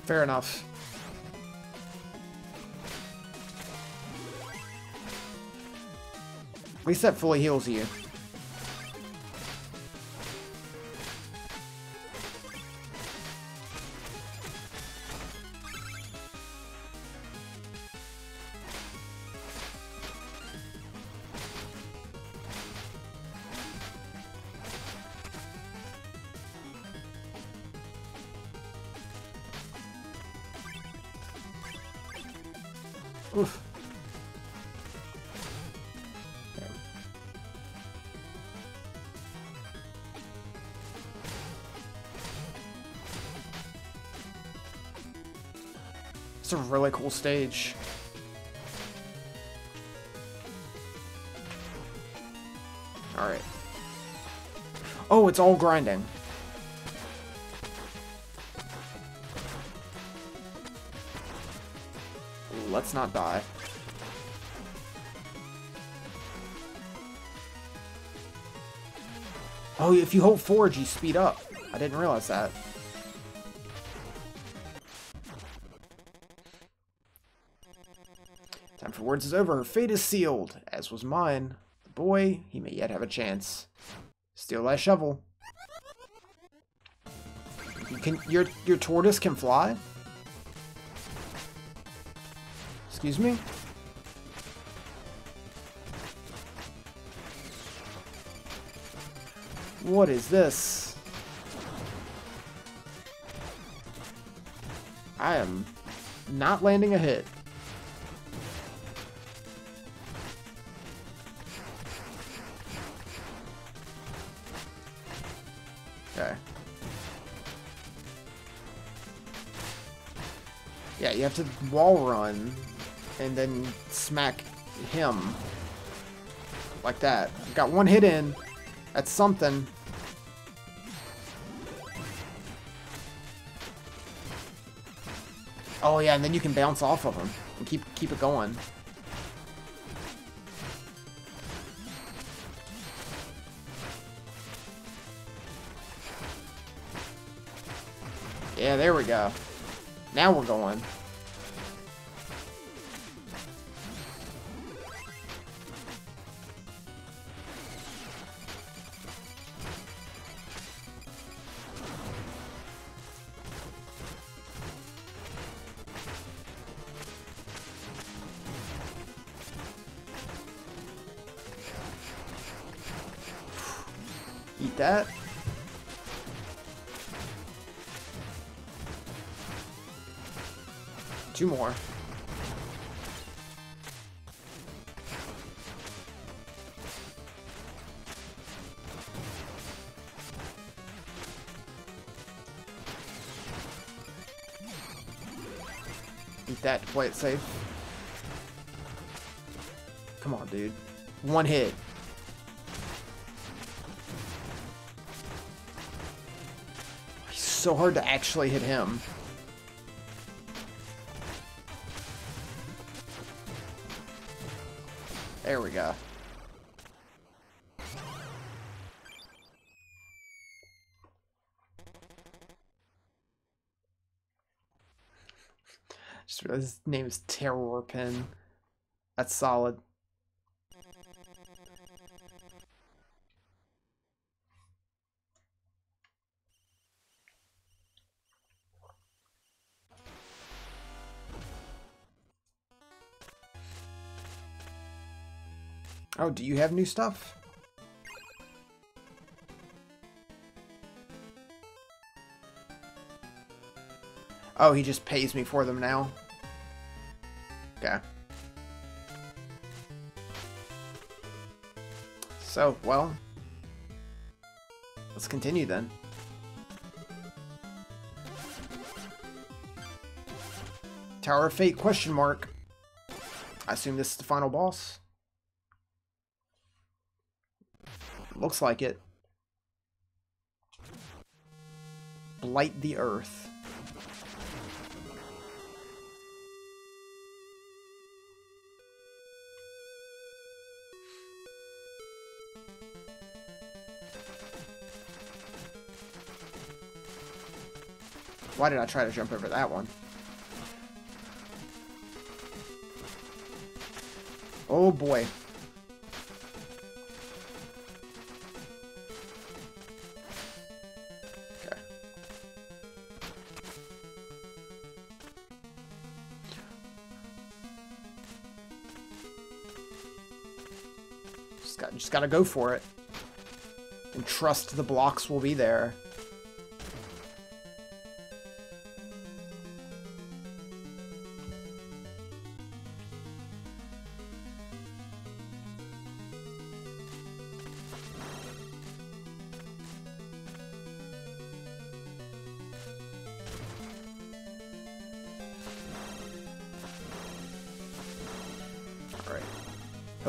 Fair enough. At least that fully heals you. Stage. Alright. Oh, it's all grinding. Let's not die. Oh, if you hold forward, you speed up. I didn't realize that. words is over, her fate is sealed, as was mine. The boy, he may yet have a chance. Steal that shovel. You can, your, your tortoise can fly? Excuse me? What is this? I am not landing a hit. To wall run and then smack him. Like that. Got one hit in. That's something. Oh yeah, and then you can bounce off of him and keep keep it going. Yeah, there we go. Now we're going. Play it safe. Come on, dude. One hit. He's so hard to actually hit him. There we go. His name is Terrorpin. That's solid. Oh, do you have new stuff? Oh, he just pays me for them now? Okay. So, well... Let's continue then. Tower of Fate question mark. I assume this is the final boss. Looks like it. Blight the Earth. Why did I try to jump over that one? Oh boy. Okay. Just got just gotta go for it. And trust the blocks will be there.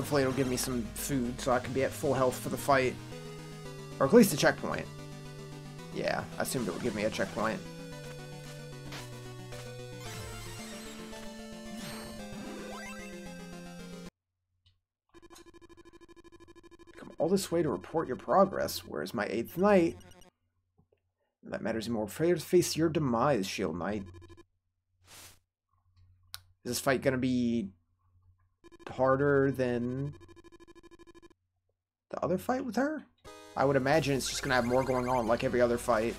Hopefully it'll give me some food so I can be at full health for the fight. Or at least a checkpoint. Yeah, I assumed it would give me a checkpoint. Come all this way to report your progress. Where's my eighth knight? That matters more. Prepare to face your demise, Shield Knight. Is this fight gonna be harder than the other fight with her? I would imagine it's just gonna have more going on like every other fight.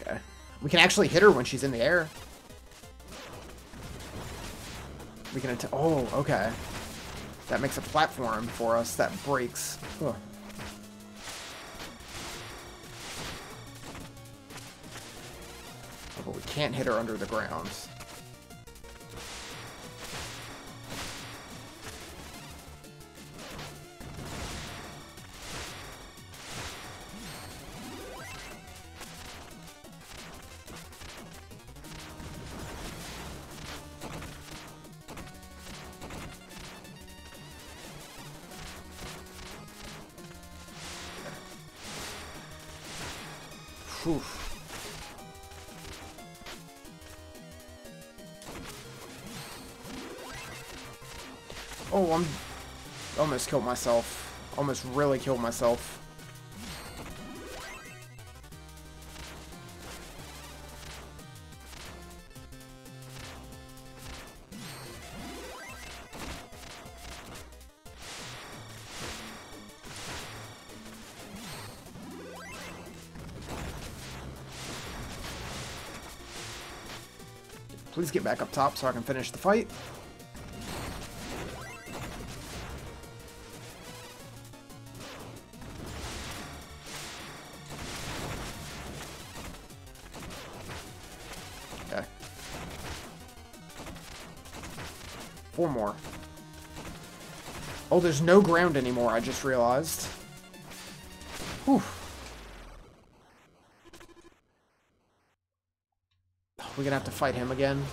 Okay. We can actually hit her when she's in the air. We can Oh, okay. That makes a platform for us that breaks. Ugh. Can't hit her under the ground. Almost killed myself. Almost really killed myself. Please get back up top so I can finish the fight. There's no ground anymore, I just realized. Whew. We're gonna have to fight him again.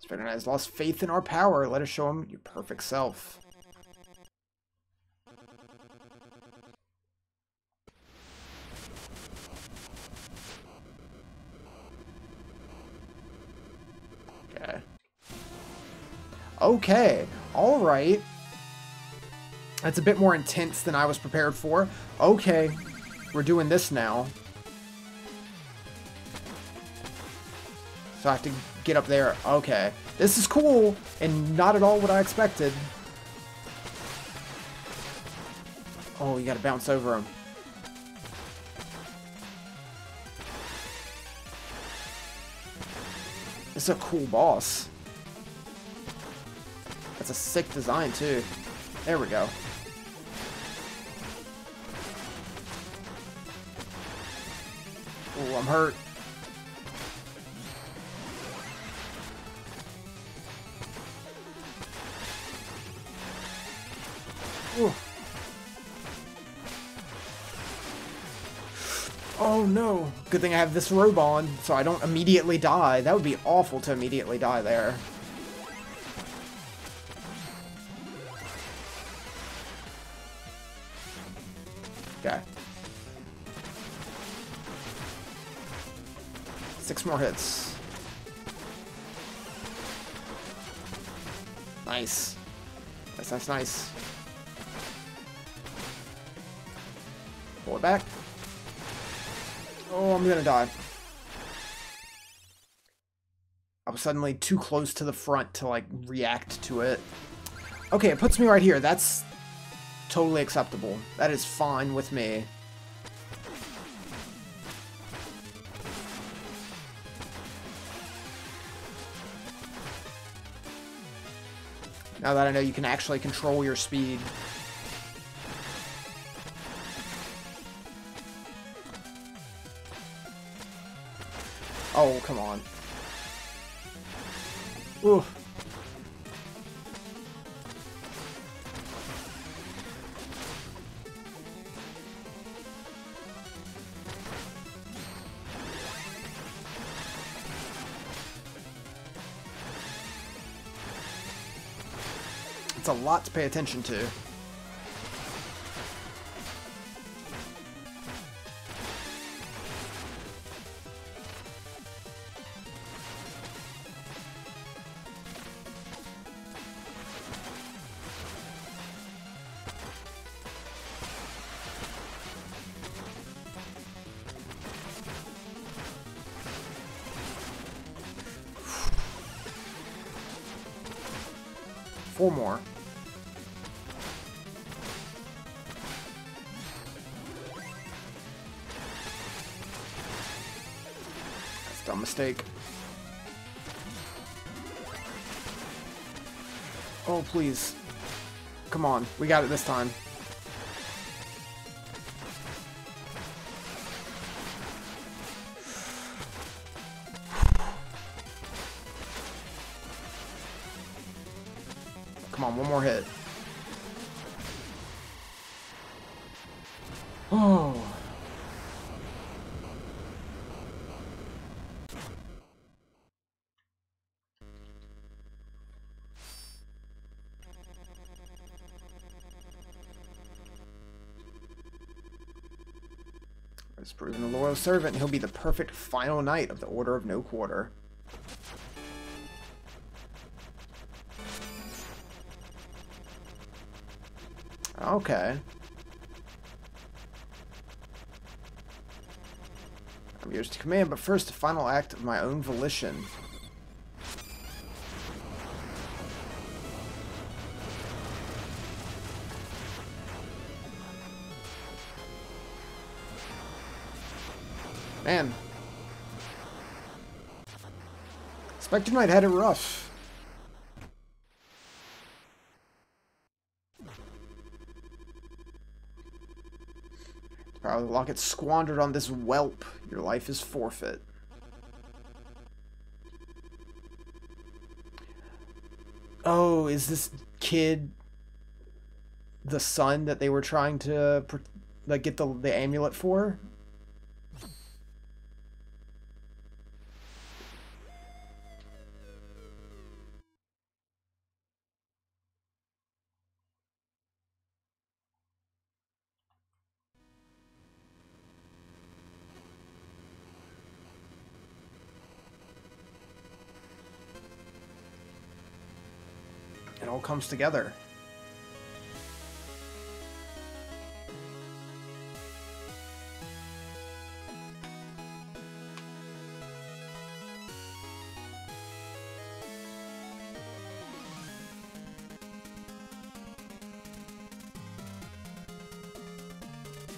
Spider has lost faith in our power. Let us show him your perfect self. Okay. All right. That's a bit more intense than I was prepared for. Okay. We're doing this now. So I have to get up there. Okay. This is cool, and not at all what I expected. Oh, you gotta bounce over him. This is a cool boss. That's a sick design, too. There we go. Oh, I'm hurt. Ooh. Oh no. Good thing I have this robe on, so I don't immediately die. That would be awful to immediately die there. More hits. Nice. Nice, nice, nice. Pull it back. Oh, I'm gonna die. I was suddenly too close to the front to, like, react to it. Okay, it puts me right here. That's totally acceptable. That is fine with me. Now that I know you can actually control your speed. Oh, come on. Ooh. Lot to pay attention to. Mistake. Oh, please. Come on. We got it this time. Servant, he'll be the perfect final knight of the Order of No Quarter. Okay. I'm yours to command, but first a final act of my own volition. Specter Knight had it rough. Probably lock it squandered on this whelp. Your life is forfeit. Oh, is this kid the son that they were trying to like get the the amulet for? It all comes together.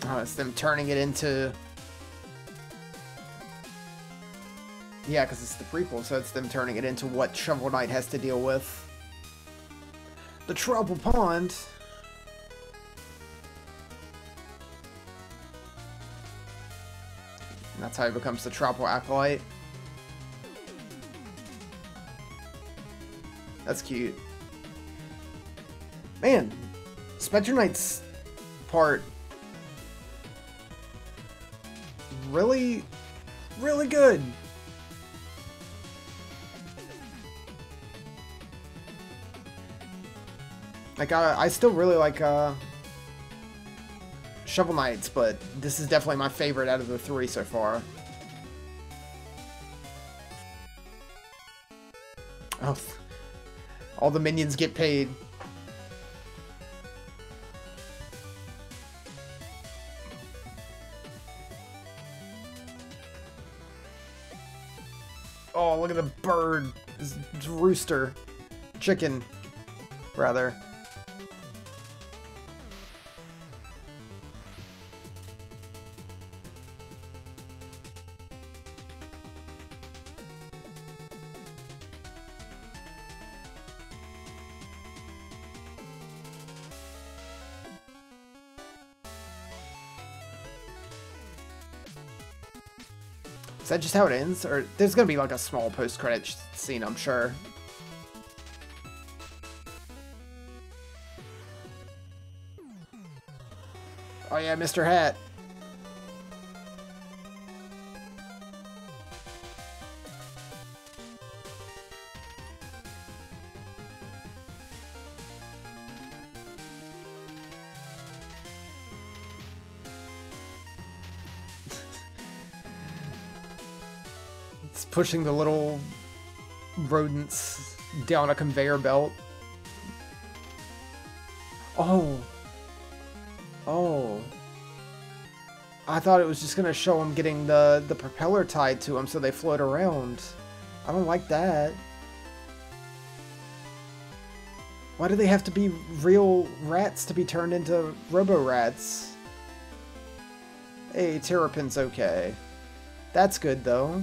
Oh, it's them turning it into... Yeah, because it's the prequel, so it's them turning it into what Shovel Knight has to deal with. The Troupple Pond. And that's how he becomes the Troupple Acolyte. That's cute. Man, Specter Knight's part really, really good. Like, I still really like uh, Shovel Knights, but this is definitely my favorite out of the three so far. Oh, all the minions get paid. Oh, look at the bird. This rooster. Chicken, rather. That just how it ends? Or there's gonna be like a small post-credit scene, I'm sure. Oh yeah, Mr. Hat. Pushing the little rodents down a conveyor belt. Oh. Oh. I thought it was just gonna show him getting the, the propeller tied to him so they float around. I don't like that. Why do they have to be real rats to be turned into robo-rats? Hey, Terrorpin's okay. That's good, though.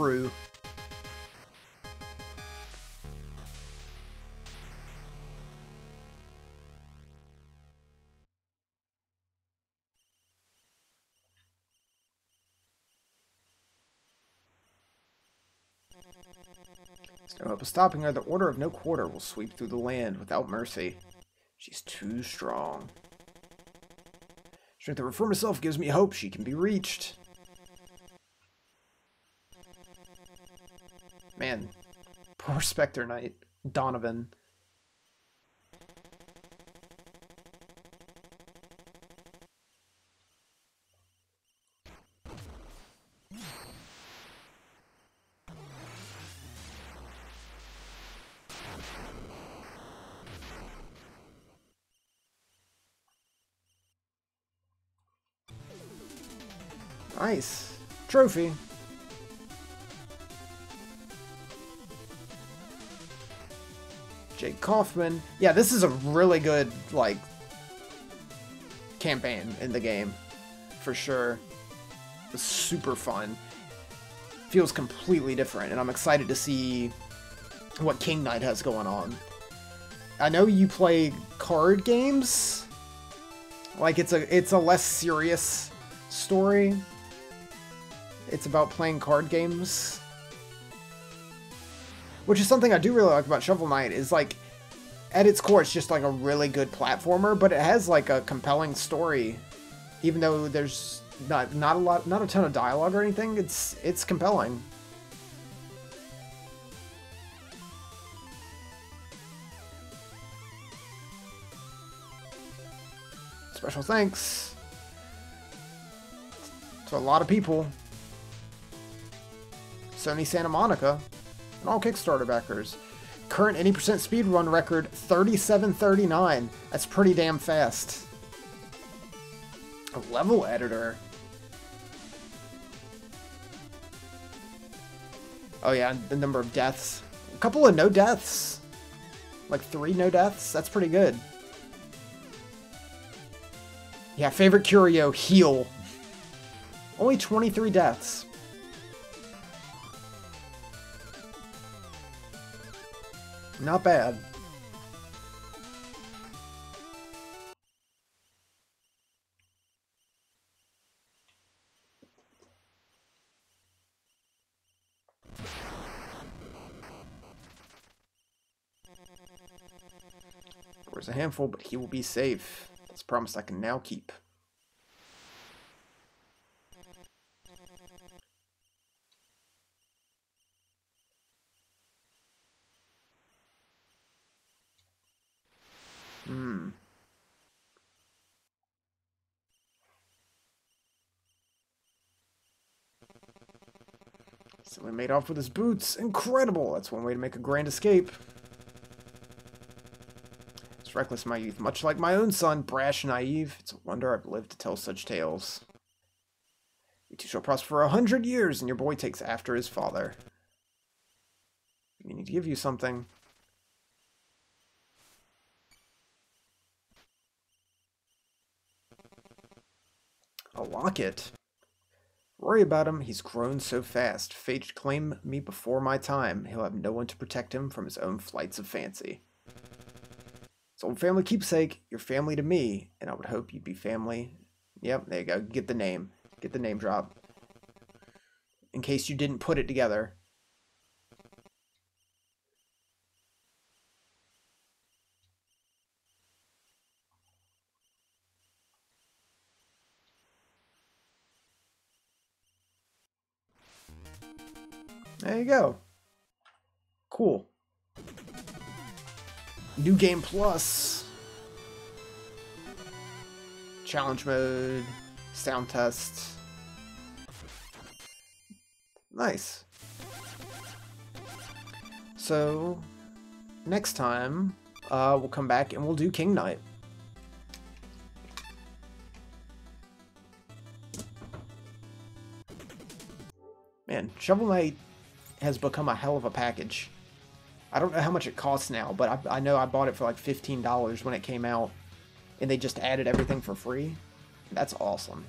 Crew. No hope of stopping her. The Order of No Quarter will sweep through the land without mercy. She's too strong. Strength to reform herself gives me hope she can be reached. (laughs) poor Specter Knight. Donovan. Nice. Trophy. Kaufman. Yeah, this is a really good, like, campaign in the game. For sure. It's super fun. Feels completely different, and I'm excited to see what King Knight has going on. I know you play card games. Like it's a it's a less serious story. It's about playing card games which is something I do really like about Shovel Knight, is like, at its core, it's just like a really good platformer, but it has like a compelling story, even though there's not not a lot, not a ton of dialogue or anything. It's it's compelling. Special thanks to a lot of people. Sony Santa Monica and all Kickstarter backers. Current 80% speedrun record 3739. That's pretty damn fast. A level editor. Oh yeah, the number of deaths. A couple of no deaths. Like three no deaths. That's pretty good. Yeah, favorite curio, heal. Only 23 deaths. Not bad. There's a handful, but he will be safe. That's a promise I can now keep. Hmm. Made off with his boots. Incredible! That's one way to make a grand escape. It's reckless my youth, much like my own son, brash naive. It's a wonder I've lived to tell such tales. You two shall prosper a hundred years, and your boy takes after his father. We need to give you something. A locket? Worry about him, he's grown so fast. Fate claim me before my time. He'll have no one to protect him from his own flights of fancy. It's old family keepsake, your family to me, and I would hope you'd be family. Yep, there you go. Get the name. Get the name drop. In case you didn't put it together. You go. Cool. New Game Plus. Challenge mode. Sound test. Nice. So, next time, uh, we'll come back and we'll do King Knight. Man, Shovel Knight has become a hell of a package. I don't know how much it costs now, but I, I know I bought it for like $15 when it came out, and they just added everything for free. That's awesome.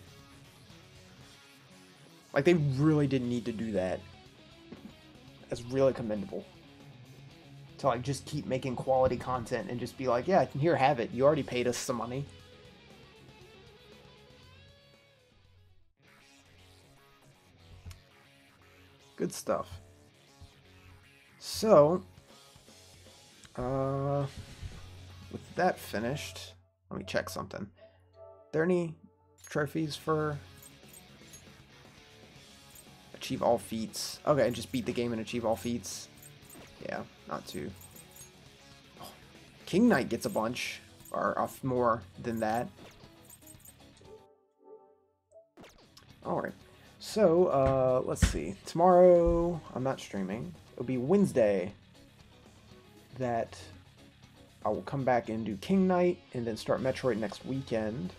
Like, they really didn't need to do that. That's really commendable. To, like, just keep making quality content and just be like, yeah, here, have it. You already paid us some money. Good stuff. So, uh, with that finished, let me check something. Are there any trophies for achieve all feats? Okay, just beat the game and achieve all feats. Yeah, not too. Oh, King Knight gets a bunch, or a more than that. Alright, so, uh, let's see. Tomorrow, I'm not streaming. It'll be Wednesday that I will come back and do King Knight, and then start Metroid next weekend.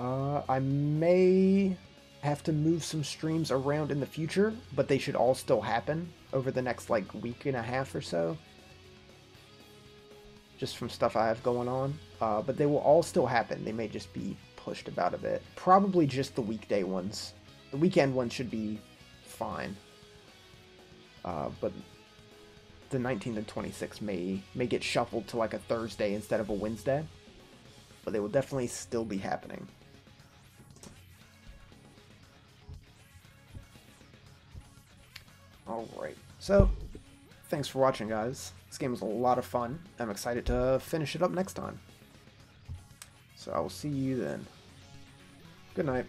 Uh, I may have to move some streams around in the future, but they should all still happen over the next like week and a half or so. Just from stuff I have going on. Uh, but they will all still happen. They may just be pushed about a bit. Probably just the weekday ones. The weekend ones should be fine. Uh, but the 19th and 26th may may get shuffled to like a Thursday instead of a Wednesday. But they will definitely still be happening. Alright, so thanks for watching guys. This game was a lot of fun. I'm excited to finish it up next time. So I will see you then. Good night.